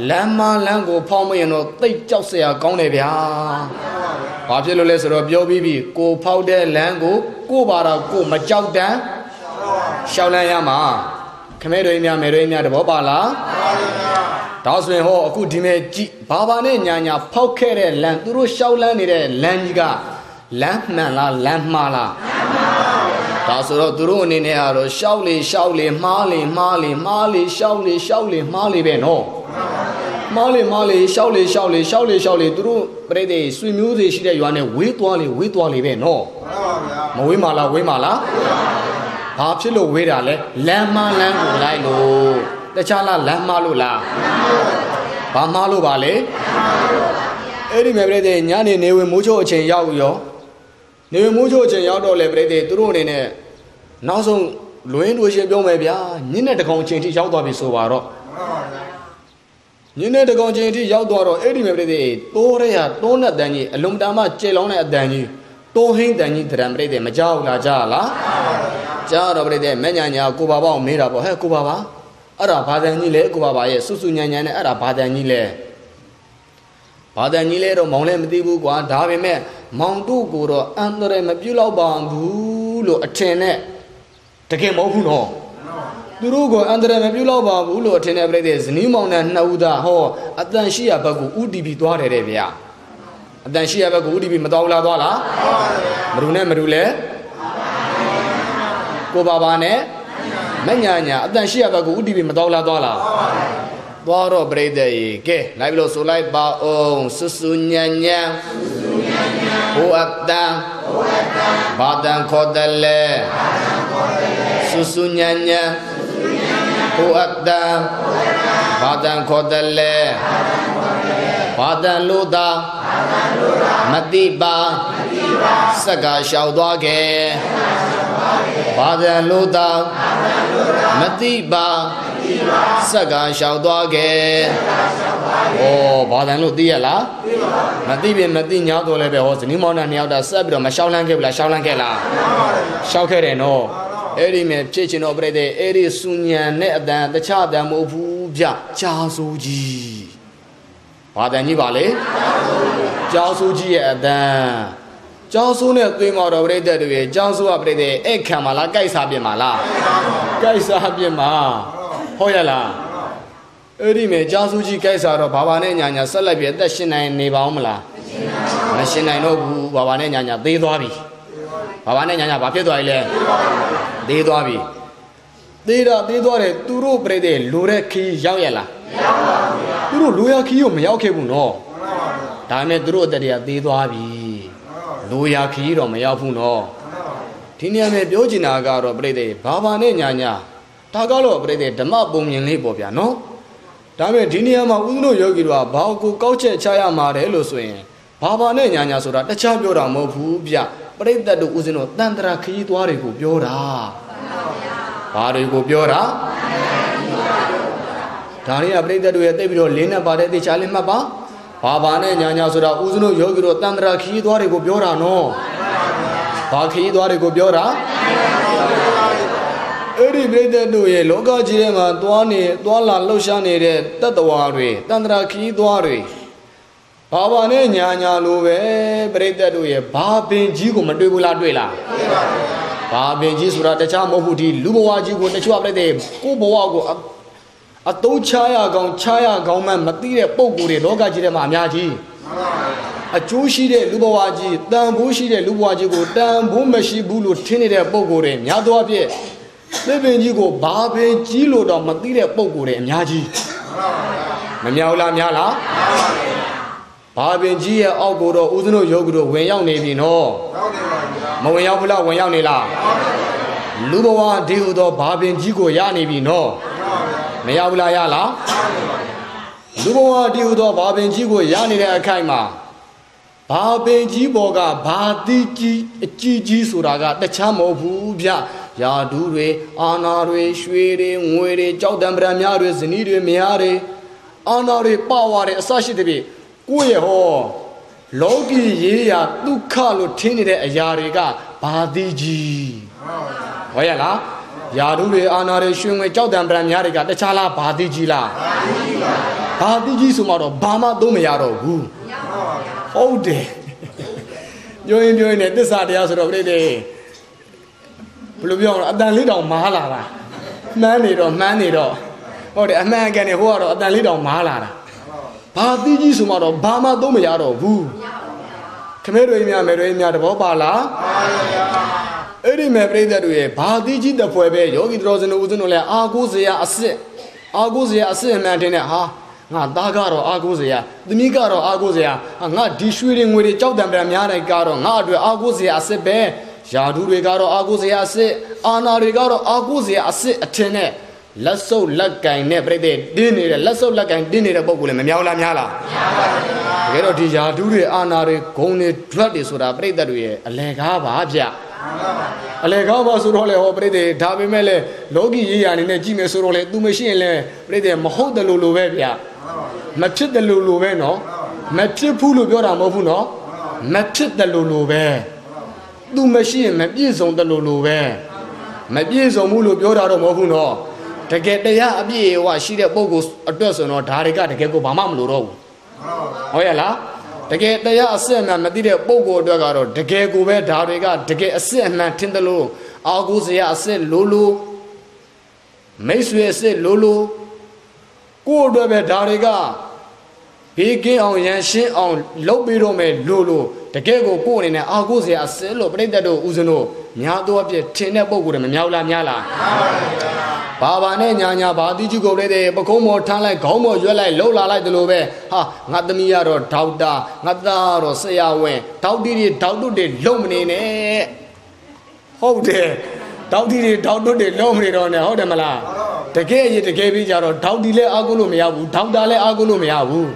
လမ်းမလမ်းကိုဖောက်မရင်တော့တိတ်ကြောက်စရာကောင်းတယ်ဗျာ။ဘာဖြစ်လို့လဲဆိုတော့ပြောပြီးပြီကိုဖောက်တဲ့လမ်းကိုကိုပါတော့ကိုမကြောက်တန်းရှောက်လန်းရမှာခမဲတွေများမဲတွေများတဘောပါလား။ ဒါဆိုရင်ဟောအခုဒီမဲ့ကြည့်ဘာဘာနဲ့ညာညာဖောက်ခဲ့တဲ့လမ်းသူတို့ရှောက်လန်းနေတဲ့လမ်းကြီးကလမ်းမှန်လားလမ်းမှားလားဒါဆိုတော့သူတို့အနေနဲ့ကတော့ရှောက်လေရှောက်လေမှားလေမှားလေမှားလေရှောက်လေရှောက်လေမှားလေပဲနော်မားလေမားလေရှောက်လေရှောက်လေရှောက်လေရှောက်လေသူတို့ပြိတ္တိဆွေမျိုးတွေရှိတဲ့ရွာနဲ့ဝေးသွားလေဝေးသွားလေပဲနော်မဝေးမလားဝေးမလားဘာဖြစ်လို့ဝေးတာလဲလမ်းမလမ်းကိုလိုက်လို့ တခြားလားလမ်းမလို့လားဘာမှားလို့ပါလဲအဲ့ဒီမဲ့ပြိတ္တိညနေနေဝင်မိုးချိုးအချိန်ရောက်ရောနေဝင်မိုးချိုးအချိန်ရောက်တော့လေပြိတ္တိသူတို့အနေနဲ့နောက်ဆုံးလွင်းလို့ရှင်ပြောမယ်ဗျာညနေတကောင်အချိန်ထိရောက်သွားပြီဆိုပါတော့ညနေတကောင်ချင်းအထိရောက်သွားတော့အဲ့ဒီမဲ့ပြိတ္တိတိုးရရတိုးနဲ့တန်ကြီးအလုံးတမ်းမကျေလောင်းတဲ့အတန်ကြီးတိုးဟင်းတန်ကြီးတရံပြိတ္တိမကြောက်လားကြားလားကြားတော့ပြိတ္တိမညာညာကိုပါပေါ့မေးတာပေါ့ဟဲ့ကိုပါပါ အဲ့ဒါဘာတန်ကြီးလဲကိုပါပါရဲ့စွစွညာညာနဲ့အဲ့ဒါဘာတန်ကြီးလဲဘာတန်ကြီးလဲတော့မောင်လည်းမသိဘူးကွာဒါပေမဲ့မောင်တို့ကိုတော့အန်တရယ်မပြုတ်တော့ပါဘူးလို့အထင်နဲ့တကယ်မဟုတ်ဘူးနော်သူတို့ကအန္တရာယ်မပြုတ်တော့ပါဘူးလို့အထင်နဲ့ပြိတဲ့ဇနီးမောင်နဲ့နှစ်ဦးသားဟောအတန်ရှိရဘက်ကို UDP သွားတယ်တဲ့ဗျာအတန်ရှိရဘက်ကို UDP မတော်ဘူးလားသွားလားမရူနဲ့မရူလဲကိုပါပါနဲ့ မညာညာအတန်ရှိရဘက်ကို UDP မတော်လားသွားလားသွားတော့ပြိတ္တရေကဲလိုက်ပြီးလို့ဆိုလိုက်ပါအောင်စွစွညံညံဘုအတ္တဘာတံခေါ်တယ်လေစွစွညံညံဘုအတ္တဘာတံခေါ်တယ်လေ ဘာတံလို့သာမတိပါစက္ကလျှောက်သွားခဲ့ဘာတံလို့သာမတိပါစက္ကလျှောက်သွားခဲ့ဩဘာတန်လို့သိရလားမသိပြီမသိညာတော့လည်းပဲဟောဇနီးမောင်နှံနှစ်ယောက်တာဆက်ပြီးတော့မရှောင်းလန်းခဲ့ဘူးလားရှောင်းလန်းခဲ့လားရှောက်ခဲ့တယ်နော်အဲ့ဒီမဲ့ဖြစ်ချင်တော့ပြတဲ့အဲ့ဒီစူညံနဲ့အတန်တခြားတန်မဟုတ်ဘူးဗျကြာစိုးကြီး ဘာတန်ကြီးပါလေကြာစိုးကြီးရဲ့အတန်ကျောင်းဆိုးနဲ့သွေးမော်တော်ပြိတ္တတွေရဲ့ကျောင်းဆိုးကပြိတ္တအဲ့ခံမလားကြိုက်စားပြင်မလားကြိုက်စားပြင်မှာဟုတ်ရလားအဲ့ဒီမဲ့ကျောင်းဆိုးကြီးကြိုက်စားတော့ဘာဘာနဲ့ညာညာဆက်လိုက်ပြီးအသက်ရှင်နိုင်နေပါဦးမလားမရှင်နိုင်တော့ဘူးဘာဘာနဲ့ညာညာသေးသွားပြီဘာဘာနဲ့ညာညာဘာဖြစ်သွားပြီလဲသေးသွားပြီသေးတာသေးသွားတယ်သူတို့ပြိတ္တလိုတဲ့ခီးရောက်ရလား မရောက်ပါဘူးသူတို့လိုရခီးကိုမရောက်ခဲ့ဘူးနော်ဒါပေမဲ့သူတို့အသက်တွေကသေးသွားပြီလိုရာခီးတော့မရောက်ဘူးနော်ဒီနေရာမှာပြောချင်တာကတော့ပြိတ္တေဘာဘာနဲ့ညာညာဒါကတော့ပြိတ္တေဓမ္မပုံမြင်လေးပေါ့ဗျာနော်ဒါပေမဲ့ဒီနေရာမှာဦးဇင်းတို့ယောဂီတို့ကဘာကိုကောက်ချက်ချရမှာတယ်လို့ဆိုရင်ဘာဘာနဲ့ညာညာဆိုတာတခြားပြောတာမဟုတ်ဘူးဗျပြိတ္တတို့ဦးဇင်းတို့တန်တရာခီးသွားတွေကိုပြောတာဘာတွေကိုပြောတာ ဒါတွေကပြိတ္တတို့ရဲ့တိတ်ပြီးတော့လင်းနေပါတဲ့တေချာလေးမှတ်ပါဘာဘာနဲ့ညာညာဆိုတာဦးဇင်းတို့ယောဂီတို့တန်တရာခီးသွားတွေကိုပြောတာနော်ဘာခီးသွားတွေကိုပြောတာအဲ့ဒီပြိတ္တတို့ရဲ့လောကကြီးထဲမှာသွားနေသွားလာလှုပ်ရှားနေတဲ့တတ္တဝါတွေတန်တရာခီးသွားတွေဘာဘာနဲ့ညာညာလိုပဲပြိတ္တတို့ရဲ့ဘာပင်ကြီးကိုမတွေ့ဘူးလားတွေ့လားတွေ့ပါဘူးဘာပင်ကြီးဆိုတာတခြားမဟုတ်ဘူးဒီလူဘဝကြီးကိုတချို့ပြိတ္တကိုဘဝကို အတုံးချရကောင်ချရကောင်မှမသိတဲ့ပုံကိုယ်တွေလောကကြီးထဲမှာအများကြီးအကျိုးရှိတဲ့လူဘဝကြီးတန်ဖိုးရှိတဲ့လူဘဝကြီးကိုတန်ဖိုးမရှိဘူးလို့ထင်နေတဲ့ပုံကိုယ်တွေများသောအားဖြင့်သစ်ပင်ကြီးကိုဘာပင်ကြီးလို့တော့မသိတဲ့ပုံကိုယ်တွေအများကြီးမများဘူးလားများလားဘာပင်ကြီးရဲ့အောက်ကိုတော့ဦးဇင်းတို့ယောဂီတို့ဝင်ရောက်နေပြီနော်မဝင်ရောက်ဘူးလားဝင်ရောက်နေလားလူဘဝဒီဟုသောဘာပင်ကြီးကိုရနေပြီနော် မရဘူးလားရလားလူဘဝတည်ဟူသောဘာပင်ကြီးကိုရနေတဲ့အခိုက်မှာဘာပင်ကြီးပေါ်ကဘာတိကြီးအကြီးကြီးဆိုတာကတခြားမဟုတ်ဘူးဗျယာဒူးတွေအာနာတွေရွှေတွေငွေတွေကြောက်တံပရံများတွေဇနီးတွေမယားတွေအာနာတွေပါဝါတွေအစရှိတဲ့ပြီကိုယ့်ရဲ့ဟောလောကီရေးရာဒုက္ခလို့ထင်နေတဲ့အရာတွေကဘာတိကြီးဟောရလား ယာတို့တွေအာနာတွေရွှေငွေကြောက်တံပရံများတွေကတခြားလားဘာတိကြီးလားဘာတိကြီးပါဘာတိကြီးဆိုမှတော့ဘာမှသုံးမရတော့ဘူးဟုတ်တယ်ပြောရင်ပြောရင်လည်းသစ္စာတရားဆိုတော့ပြိတ္တေဘယ်လိုပြောအောင်အတန်လေးတောင်မားလာတာမှန်းနေတော့မှန်းနေတော့ဟုတ်တယ်အမှန်ကန်နေဟိုကတော့အတန်လေးတောင်မားလာတာဘာတိကြီးဆိုမှတော့ဘာမှသုံးမရတော့ဘူးခမဲတွေများမဲတွေများတဘောပါလားပါပါ အဲ့ဒီမဲ့ပြိဿတို့ရဲ့ဘာတိကြီးတပွဲပဲယောဂီတော်စင်တို့ဦးဇင်းတို့လည်းအာကိုးစရာအစ်စ်အာကိုးစရာအစ်စ်အမှန်တင်တဲ့ဟာငါသားကတော့အာကိုးစရာသမီးကတော့အာကိုးစရာငါဒီရွှေတွေငွေတွေကြောက်တံပံများတိုင်းကတော့ငါအတွက်အာကိုးစရာအစ်စ်ပဲယာဒူတွေကတော့အာကိုးစရာအစ်စ်အာနာတွေကတော့အာကိုးစရာအစ်စ်အထင်နဲ့လက်ဆုပ်လက်ကင်နဲ့ပြိဿတင်းနေတဲ့လက်ဆုပ်လက်ကင်တင်းနေတဲ့ပုံကလည်းမမြောက်လားများလားများပါဘူးတကယ်တော့ဒီယာဒူတွေအာနာတွေဂုံတွေ drug တွေဆိုတာပြိဿတွေရဲ့အလဲကားပါဗျ အလေကောင်းပါဆိုတော့လေဟောပြိတ္တေဒါပေမဲ့လေလောကီရေးရအနေနဲ့ကြည့်မယ်ဆိုတော့လေ तू မရှိရင်လေပြိတ္တေမဟုတ်တယ်လို့လိုပဲဗျမဖြစ်တယ်လို့လိုပဲနော်မဖြစ်ဘူးလို့ပြောတာမဟုတ်ဘူးနော်မဖြစ်တယ်လို့လိုပဲ तू မရှိရင်မပြည့်စုံတယ်လို့လိုပဲမပြည့်စုံဘူးလို့ပြောတာတော့မဟုတ်ဘူးနော်တကယ်တရားအပြည့်အဝရှိတဲ့ပုံကိုအတွက်ဆိုတော့ဒါတွေကတကယ်ကိုဘာမှမလိုတော့ဘူးဟုတ်ရဲ့လား တကယ်တရားအစစ်အမှန်မသိတဲ့ပုံကိုအတွက်ကတော့တကယ်ကိုပဲဒါတွေကတကယ်အစစ်အမှန်ထင်တယ်လို့အာဟုစရာအစစ်လိုလိုမိတ်ဆွေအစစ်လိုလိုကိုယ့်အတွက်ပဲဒါတွေကဘေးကင်းအောင်ရန်ရှင်းအောင်လုပ်ပြီးတော့မယ်လိုလိုတကယ်ကိုကိုယ့်အနေနဲ့အာဟုစရာအစစ်လို့ပြိတ္တတို့ဦးဇင်းတို့များသောအပြည့်ထင်တဲ့ပုံကိုယ်တွေမများလားများလားများပါဘူး ဘာဘာနဲ့ညာညာဘာတိကျကုန်တဲ့ပကုံးမော်ထမ်းလိုက်ခေါင်းမော်ရွက်လိုက်လှုပ်လာလိုက်တလို့ပဲဟာငါသမီးကတော့ဒေါက်တာငါသားကတော့ဆရာဝန်ဒေါက်တီတွေဒေါက်တုတွေလုံမနေနဲ့ဟုတ်တယ်ဒေါက်တီတွေဒေါက်တုတွေလုံမနေတော့နဲ့ဟုတ်တယ်မလားတကယ်ကြီးတကယ်ပြီးကြတော့ဒေါက်တီလည်းအားကိုးလို့မရဘူးဒေါက်တာလည်းအားကိုးလို့မရဘူး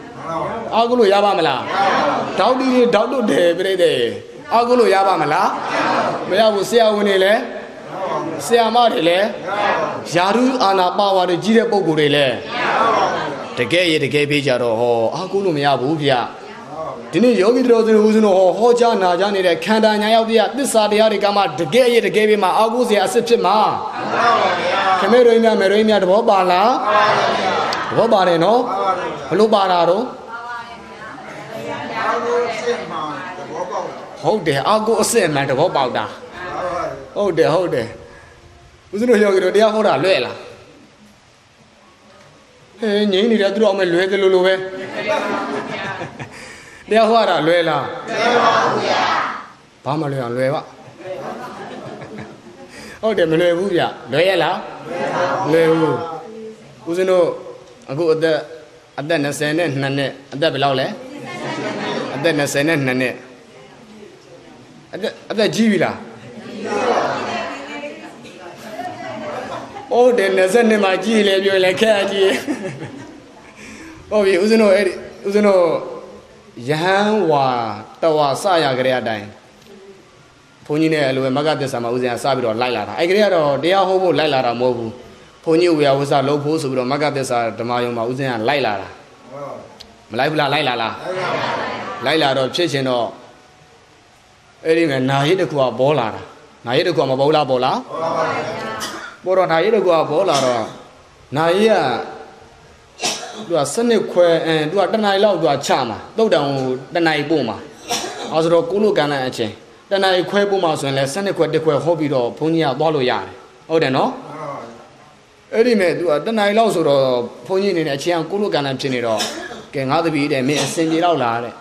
အားကိုးလို့ရပါမလားဒေါက်တီတွေဒေါက်တုတွေပြိတဲ့အားကိုးလို့ရပါမလားမရဘူးဆရာဝန်တွေလည်း ဆရာမတွေလည်းယာရုအာနာပါဝါတွေကြီးတဲ့ပုံကိုယ်တွေလည်းတကယ်ရတကယ်ပြေးကြတော့ဟောအားကိုးလို့မရဘူးဗျဒီနေ့ယောဂီတော်သူဦးဇင်းတို့ဟောဟောကြားနာကြားနေတဲ့ခန္ဓာညာရောက်တရားသစ္စာတရားတွေကမှတကယ်ရတကယ်ပြေးမှာအားကိုးစရာအစ်စ်ဖြစ်မှာခမဲရိမြမဲရိမြတဘောပါလားတဘောပါတယ်နော်ဘလို့ပါတာတော့ဟုတ်တယ်အားကိုးအစ်စ်မှန်တဘောပေါက်တာဟုတ်တယ်ဟုတ်တယ် ဦးဇင်းတို့ယောဂီတို့တရားဟောတာလွဲ့လားဟဲငိမ့်နေတဲ့သူတို့အောင်မဲ့လွဲတယ်လို့လို့ပဲတရားဟောတာလွဲလားလွဲပါဘူးဗျာဘာမှလွဲအောင်လွဲပါဟုတ်တယ်မလွယ်ဘူးဗျလွယ်ရလားလွယ်ဘူးဦးဇင်းတို့အခုအသက်အသက်20နဲ့2နှစ်အသက်ဘယ်လောက်လဲအသက်20နဲ့2နှစ်အသက်အသက်ကြီးပြီလား ဟုတ်တယ်20နှစ်မှကြီးလေပြောလေခက်ကြီးဟုတ်ပြီဦးဇင်းတို့အဲ့ဒီဦးဇင်းတို့ယဟန်ဝါတဝါစရကြတဲ့အတိုင်းဘုန်းကြီးနဲ့အလိုပဲမဂ္ဂသစ္စာမှာဦးဇင်းကစပြီးတော့လိုက်လာတာအဲ့ကလေးကတော့တရားဟောဖို့လိုက်လာတာမဟုတ်ဘူးဘုန်းကြီးဝေယဝဆလုပ်ဖို့ဆိုပြီးတော့မဂ္ဂသစ္စာဓမ္မယုံမှာဦးဇင်းကလိုက်လာတာမလိုက်ဘူးလားလိုက်လာလားလိုက်လာတော့ဖြစ်ရှင်တော့အဲ့ဒီမှာနာရီတစ်ခုကဘောလာတာနာရီတစ်ခုကမဘောလားဘောလား ဘောတော့နာရီတစ်ခုကဘောလာတော့နာရီကသူကစနစ်ခွဲအင်းသူကတဏှာလောက်သူကချမှာတုတ်တံကိုတဏှာပို့မှာအဲဆိုတော့ကိုလိုကန်တဲ့အချင်းတဏှာခွဲပို့မှာဆိုရင်လည်းစနစ်ခွဲတစ်ခွဲဟောပြီးတော့ဘုန်းကြီးကသွားလို့ရတယ်ဟုတ်တယ်နော်အဲ့ဒီမဲ့သူကတဏှာလောက်ဆိုတော့ဘုန်းကြီးအနေနဲ့အချင်းကကိုလိုကန်တဲ့ဖြစ်နေတော့ကဲငါတပည့်တဲ့မင်းအစင်ကြီးလောက်လာတဲ့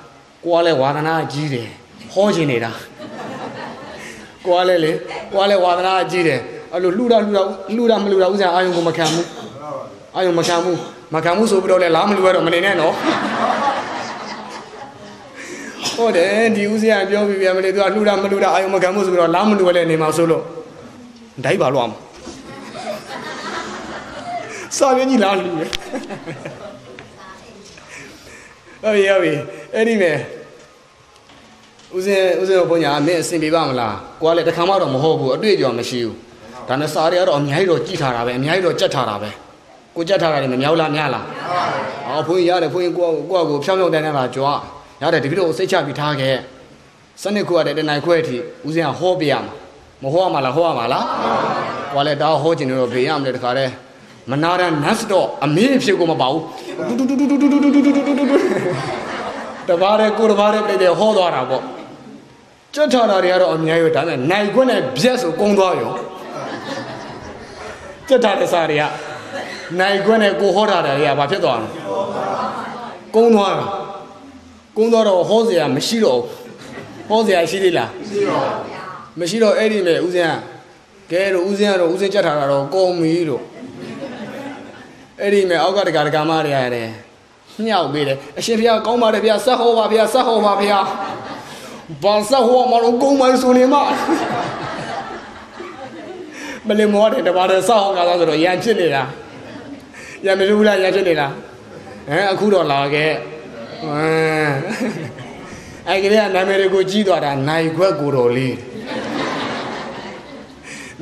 ကိုကလည်းဝါဒနာကြီးတယ်ဟောချင်နေတာကိုကလည်းလေကိုကလည်းဝါဒနာကြီးတယ် အဲ့လိုလှူတာလှူတာလှူတာမလှူတာဥစ္စာအာယုံကိုမခံဘူးအာယုံမခံဘူးမခံဘူးဆိုပြီးတော့လည်းလားမလှူရတော့မနေနဲ့နော်ဟုတ်တယ်ဒီဥစ္စာပြောပြီးပြန်မလို့သူကလှူတာမလှူတာအာယုံမခံဘူးဆိုပြီးတော့လားမလှူရလည်းနေမှာဆိုလို့ဒိုက်ပါလို့အောင်စာရင်းကြီးလားလှူရဟုတ်ပြီဟုတ်ပြီအဲ့ဒီမဲ့ဦးဇင်းဦးဇင်းတို့ဘုညာမင်းအဆင်ပြေပါမလားကိုကလည်းတခါမှတော့မဟုတ်ဘူးအတွေ့အကြုံမရှိဘူး ဒါနဲ့စာတွေကတော့အများကြီးတော့ကြည်ထားတာပဲအများကြီးတော့ကြက်ထားတာပဲကိုကြက်ထားတာလည်းမမြောက်လားများလားဟောဘုန်းကြီးရတယ်ဘုန်းကြီးကိုကိုကိုဖြောင်းဖြောင်းတန်းတန်းလာကြွားရတယ်တပည့်တော်စိတ်ချပြီးထားခဲ့စနစ်ခုရတယ်တနိုင်ခွဲအထိဦးဇင်းကဟောပြရမှာမဟောရမှာလားဟောရမှာလားဟောလဲတောင်းဟောကျင်တော့ဘေးရမလဲတခါတည်းမနာရနတ်တော့အမေးဖြစ်ကိုမပါဘူးတူတူတူတူတူတူတူတူတူတူတပါးတဲ့ကိုတပါးတဲ့ပြည့်တဲ့ဟောသွားတာပေါ့ကြက်ထားတာတွေကတော့အများကြီးဒါပေမဲ့နိုင်ခွင့်နဲ့ပြက်ဆိုကုန်းသွားရော ကြက်ထားတဲ့စားတွေကနိုင်ခွင့်နဲ့ကိုဟောတာတွေကဘာဖြစ်သွားလဲကုန်းသွားတာကုန်းသွားတော့ဟောစရာမရှိတော့ဟောစရာရှိသေးလားမရှိတော့မရှိတော့အဲ့ဒီမဲ့ဦးဇင်းကကဲတော့ဦးဇင်းကတော့ဦးဇင်းကြက်ထားတာတော့ကုန်းပြီလို့အဲ့ဒီမဲ့အောက်ကတကာတကာမတွေရတယ်ညှောက်ပေးတယ်အရှင်ဘုရားကောင်းပါတယ်ဗျာဆက်ဟောပါဗျာဆက်ဟောပါဗျာဘာဆက်ဟောမလို့ကုန်းမိုင်းဆိုနေမှာ မလီမောတဲ့တပါးတဲ့ဆောက်ဟောကားဆိုတော့ရန်ဖြစ်နေတာရန်မလို့လားရန်ဖြစ်နေလားဟမ်အခုတော့လာခဲ့ဟမ်အဲ့ကလေးကနာမည်တွေကိုကြီးသွားတာနိုင်ခွက်ကိုတော်လေး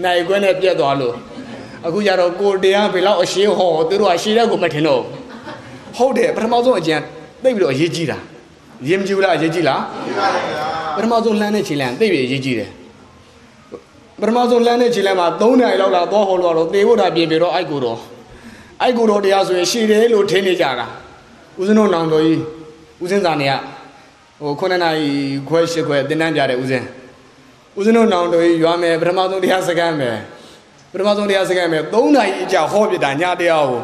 နိုင်ခွက်နဲ့ပြက်သွားလို့အခုကျတော့ကိုတရားဘယ်လောက်အရှင်းဟောသူတို့ကရှင်းတဲ့ကိုမထင်တော့ဟုတ်တယ်ပထမဆုံးအကျဉ်းသိပြီးတော့အရေးကြီးတာရေးမကြည့်ဘူးလားအရေးကြီးလားပထမဆုံးလှမ်းတဲ့ခြေလမ်းသိပြီးအရေးကြီးတယ် ပထမဆုံးလှမ်းတဲ့ခြေလမ်းမှာ3နိုင်လောက်လာတော့ဟောလို့တော့သေဖို့တာပြင်ပြတော့အိုက်ကိုတော့အိုက်ကိုတော့တရားဆိုရင်ရှည်တယ်လို့ထင်နေကြတာဦးဇင်းတို့နောင်တော်ကြီးဦးဇင်းသာနေကဟို9နာရီခွဲ10ခွဲတင်တန်းပြတယ်ဦးဇင်းဦးဇင်းတို့နောင်တော်ကြီးရွာမယ်ပထမဆုံးတရားစကန်မယ်ပထမဆုံးတရားစကန်မယ်3နာရီအကြာဟောပြတာညတရားကို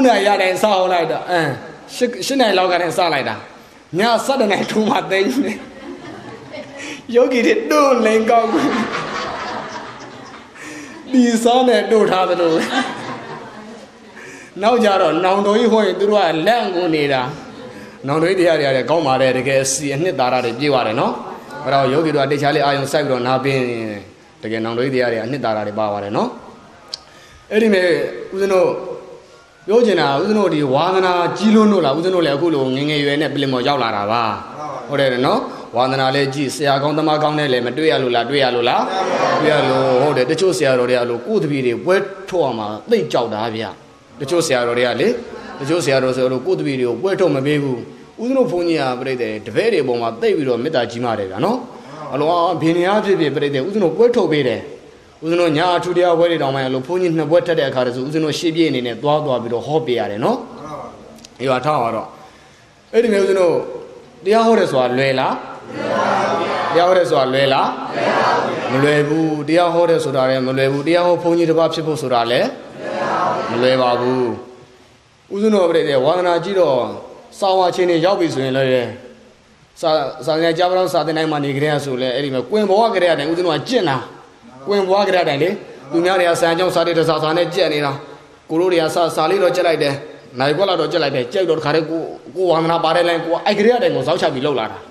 9နာရီရတိုင်းစဟောလိုက်တာအမ်ရှစ်နိုင်လောက်ကတည်းကစလိုက်တာည7နိုင်ထုံးမှသိမ်းနေယော ဂီတွေတွန်းလင်းကောင်းတီစားနဲ့တို့ထားသလိုနောက်ကြတော့နောင်တော်ကြီးဟောရင်သူတို့ကလက်ကိုနေတာနောင်တော်ကြီးတရားတွေရတယ်ကောင်းပါတယ်တကယ်စီအနှစ်သာရတွေပြည့်ပါတယ်နော်အဲ့တော့ယောဂီတို့ကတေချာလေးအာယုံစိုက်ပြီးတော့နားပင်းတကယ်နောင်တော်ကြီးတရားတွေအနှစ်သာရတွေပါပါတယ်နော်အဲ့ဒီမဲ့ဦးဇင်းတို့ပြောချင်တာဦးဇင်းတို့ဒီဝါသနာကြီးလွန်းတို့လားဦးဇင်းတို့လည်းအခုလိုငငယ်ရွယ်နဲ့ပြင်မော်ရောက်လာတာပါဟုတ်တယ်နော် ဝါသနာလည်းကြည်ဆရာကောင်းသမားကောင်းနဲ့လည်းမတွေ့ရလို့လားတွေ့ရလို့လားတွေ့ရလို့ဟုတ်တယ်တချို့ဆရာတော်တွေကလို့ကိုယ့်တပည့်တွေပွဲထုတ်အောင်မှာသိကြောက်တာဗျတချို့ဆရာတော်တွေကလေတချို့ဆရာတော်ဆိုလို့ကိုယ့်တပည့်တွေကိုပွဲထုတ်မပေးဘူးဦးဇင်းတို့ဘုန်းကြီးကပြိတ္တယ်တပည့်တွေပုံမှာသိပြီးတော့မေတ္တာကြီးမာတယ်ဗျာနော်အလောဘင်းနေအားဖြစ်ဖြစ်ပြိတ္တယ်ဦးဇင်းတို့ပွဲထုတ်ပေးတယ်ဦးဇင်းတို့ညာအထူတရားပွဲတွေတောင်မှလို့ဘုန်းကြီးနှစ်ပွဲထက်တဲ့အခါတည်းဆိုဦးဇင်းတို့ရှေ့ပြေးအနေနဲ့သွားသွားပြီးတော့ဟောပေးရတယ်နော်အေးပါထားပါတော့အဲ့ဒီမျိုးဦးဇင်းတို့တရားဟောတယ်ဆိုတာလွယ်လား တရားဟောတယ်ဆိုတာလွယ်လားမလွယ်ဘူးတရားဟောတယ်ဆိုတာလည်းမလွယ်ဘူးတရားဟောဘုန်းကြီးတစ်ပါးဖြစ်ဖို့ဆိုတာလည်းမလွယ်ပါဘူးဦးဇင်းတော်ပြည့်တဲ့ဝါသနာကြီးတော့စာဝါချင်းတွေရောက်ပြီဆိုရင်လည်းစာစာငယ်ကြားပတော့စာတင်တိုင်းမှာနေကြရဆိုလဲအဲ့ဒီမှာကွင်ဘဝကြရတဲ့ဦးဇင်းတော်ကကြင့်တာကွင်ဘဝကြရတဲ့လေသူများတွေကဆန်ကြောင်းစာတွေတစားစာနဲ့ကြက်နေတာကိုတို့တွေကစာစာလေးတော့ကြက်လိုက်တယ်နိုင်ခွက်လာတော့ကြက်လိုက်တယ်ကြက်တော့တခါတည်းကိုကိုဝါသနာပါတဲ့လိုင်းကိုအိုက်ကြရတဲ့ကိုစောက်ချပြီးလှုပ်လာတာ။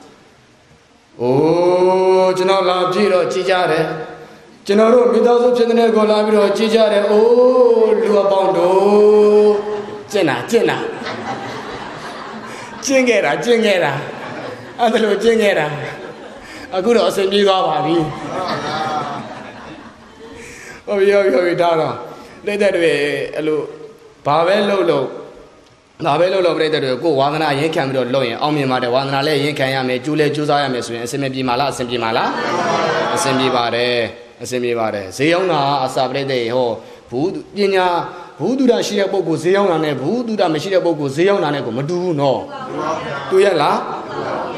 အိုးကျွန်တော်လာပြည့်တော့ကြည်ကြတယ်။ကျွန်တော်တို့မိသားစုဖြစ်တဲ့ကိုလာပြီးတော့ကြည်ကြတယ်။အိုးလူအပေါင်းတို့ကျင့်တာကျင့်တာကျင့်ခဲ့တာကျင့်ခဲ့တာအဲ့ဒါလိုကျင့်ခဲ့တာအခုတော့အဆင်ပြေသွားပါပြီ။ဟုတ်ပြီဟုတ်ပြီဟုတ်ပြီဒါတော့လက်သက်တွေအဲ့လိုဘာပဲလုပ်လို့ ဒါပဲလို့လို့ပြိတ္တတွေကိုဝါသနာရင်ခံပြီးတော့လုပ်ရင်အောင်မြင်ပါတယ်ဝါသနာလည်းရင်ခံရမယ်ကျိုးလည်းကျိုးစားရမယ်ဆိုရင်အစင်မပြေမှာလားအစင်ပြေမှာလားအစင်ပြေပါတယ်အစင်ပြေပါတယ်ဈေးရောက်တာအစာပြိတ္တဟောဘူးပညာဘူးတုဒရှိတဲ့ပုဂ္ဂိုလ်ဈေးရောက်တာနဲ့ဘူးတုဒမရှိတဲ့ပုဂ္ဂိုလ်ဈေးရောက်တာနဲ့ကိုမတူဘူးနော်တူရလား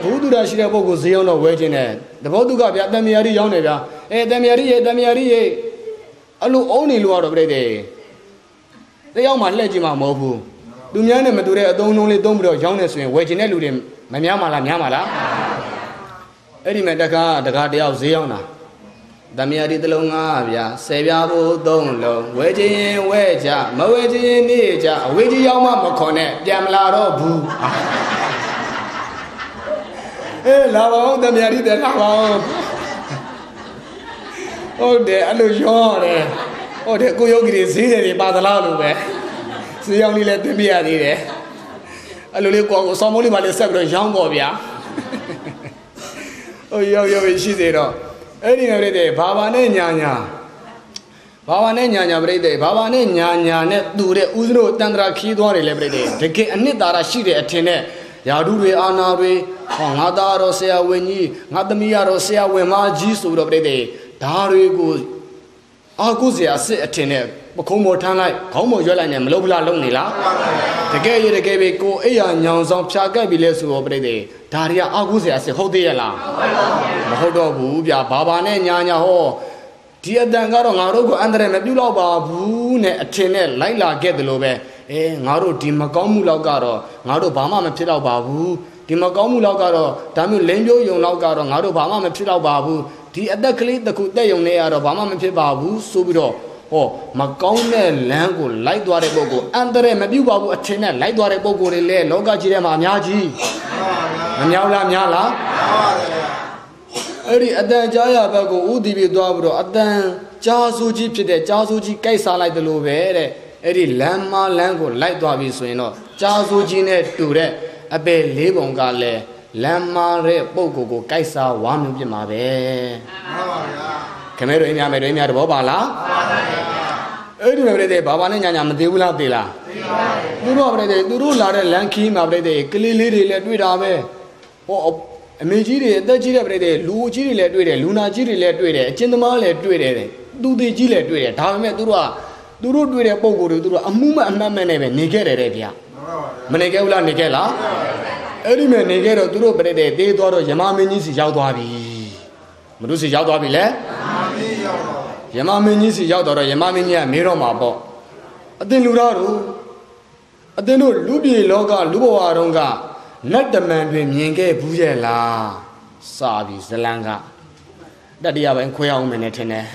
ဘူးတုဒရှိတဲ့ပုဂ္ဂိုလ်ဈေးရောက်တော့ဝဲခြင်းနဲ့တဘောတုကဗျာတမယာရီရောက်နေဗျာအဲတမယာရီရဲ့တမယာရီရဲ့အလိုအုံးနေလို့ကတော့ပြိတ္တတယောက်မှလှည့်ကြည့်မှာမဟုတ်ဘူး သူများနဲ့မတူတဲ့အသုံးနှုန်းလေးသုံးပြီးတော့ရောင်းနေဆိုရင်ဝယ်ချင်တဲ့လူတွေမများမှာလားများမှာလားအဲ့ဒီမဲ့တကားတကားတယောက်ဈေးရောက်တာသမယာဒီတလုံးငါဗျာဆယ်ပြားဖို့သုံးလုံးဝယ်ချင်ရင်ဝယ်ကြမဝယ်ချင်ရင်နေကြအဝေးကြီးရောက်မှမခွန်နဲ့ပြန်မလာတော့ဘူးအေးလာပါဦးသမယာဒီတဲ့လာပါဦးဟုတ်တယ်အဲ့လိုရောတယ်ဟုတ်တယ်ကိုယောဂီတွေဈေးတယ်တွေပါသလားလို့ပဲ ဈေးရောက်လေးလည်းတင်ပြရသေးတယ်အဲ့လိုလေးကိုကိုစောင်းမိုးလေးပါလေးဆက်ပြီးတော့ရောင်းပေါ့ဗျာဟိုရောက်ရောက်ရှိသေးတော့အဲ့ဒီငပြိတဲ့ဘာဘာနဲ့ညာညာဘာဘာနဲ့ညာညာပြိတဲ့ဘာဘာနဲ့ညာညာနဲ့တူတဲ့ဥစ္စရိုတန်ត្រာခီးသွားတယ်လေပြိတဲ့တကယ်အနှစ်သာရရှိတဲ့အထင်နဲ့ယာဓုတွေအာနာတွေဟောငါသားတော်ဆရာဝန်ကြီးငါသမီးရတော်ဆရာဝန်မကြီးဆိုတော့ပြိတဲ့ဒါတွေကိုအာကုဆရာစစ်အထင်နဲ့ ပခုံးပေါ်ထမ်းလိုက်ခေါင်းပေါ်ရွက်လိုက်နဲ့မလုပ်ဘူးလားလုံနေလားတကယ်ရတကယ်ပဲကိုအိယာညောင်ဆောင်ဖြာကက်ပြီလဲဆိုတော့ပြိတဲ့ဒါတွေကအာကုဆရာစစ်ဟုတ်သေးရဲ့လားမဟုတ်တော့ဘူးဗျာဘာဘာနဲ့ညာညာဟောဒီအတန်ကတော့ငါတို့ကိုအန္တရာယ်မပြုတော့ပါဘူးနဲ့အထင်နဲ့လိုက်လာခဲ့တယ်လို့ပဲအဲငါတို့ဒီမကောင်းမှုလောက်ကတော့ငါတို့ဘာမှမဖြစ်တော့ပါဘူးဒီမကောင်းမှုလောက်ကတော့ဒါမျိုးလင်းပြိုးယုံလောက်ကတော့ငါတို့ဘာမှမဖြစ်တော့ပါဘူးဒီအသက်ကလေးတစ်ခုတက်ယုံနေရတော့ဘာမှမဖြစ်ပါဘူးဆိုပြီးတော့ ဟောမကောင်းတဲ့လမ်းကိုလိုက်သွားတဲ့ပုဂ္ဂိုလ်အန္တရာယ်မပြုပါဘူးအထင်နဲ့လိုက်သွားတဲ့ပုဂ္ဂိုလ်တွေလည်းလောကကြီးထဲမှာအများကြီးမများလားများလားအဲ့ဒီအတန်ကြားရဘက်ကိုဥတီပြီးသွားပြီးတော့အတန်ကြားစုကြီးဖြစ်တဲ့ကြားစုကြီးကြိုက်စားလိုက်တယ်လို့ပဲတဲ့အဲ့ဒီလမ်းမလမ်းကိုလိုက်သွားပြီဆိုရင်တော့ကြားစုကြီးနဲ့တူတဲ့အပေလေးပုံကလည်းလမ်းမတဲ့ပုံကိုကိုကြိုက်စားဝါမျိုးပြမှာပဲမှန်ပါဗျာ ခင်ဗျားတို့အင်းများမယ်တို့အင်းများတဘောပါလားမှန်ပါဗျာအဲ့ဒီမှာပြတဲ့ဘာဘာနဲ့ညာညာမသေးဘူးလားသေးလားသိပါဘူးသူတို့ကပြတဲ့သူတို့လာတဲ့လမ်းခီးမှာပြတဲ့ကလေးလေးတွေလည်းတွေ့တာပဲဟောအမေကြီးတွေအသက်ကြီးတဲ့ပြတဲ့လူကြီးတွေလည်းတွေ့တယ်လူနာကြီးတွေလည်းတွေ့တယ်အချင်းသမားလည်းတွေ့တယ်သူသေးကြီးလည်းတွေ့တယ်ဒါပေမဲ့သူတို့ကသူတို့တွေ့တဲ့ပုံကိုယ်တွေသူတို့အမှုမအမှတ်မဲ့နဲ့ပဲနေခဲ့တယ်တဲ့ဗျာမနေခဲ့ဘူးလားနေခဲ့လားအဲ့ဒီမဲ့နေခဲ့တော့သူတို့ပြတဲ့သေးသွားတော့ယမမင်းကြီးစီရောက်သွားပြီမတို့စီရောက်သွားပြီလေ ယမမင်းကြီးစီရောက်တော့ယမမင်းကြီးကမေးတော့မှာပေါ့အတင်လူသားတို့အတင်တို့လူပြည်လောကလူဘဝတုန်းကနတ်တမန်တွေမြင်ခဲ့ဘူးရဲ့လားစာပြီဇလန်းကတတိယပိုင်းခွဲအောင်မယ်နဲ့ထင်တယ်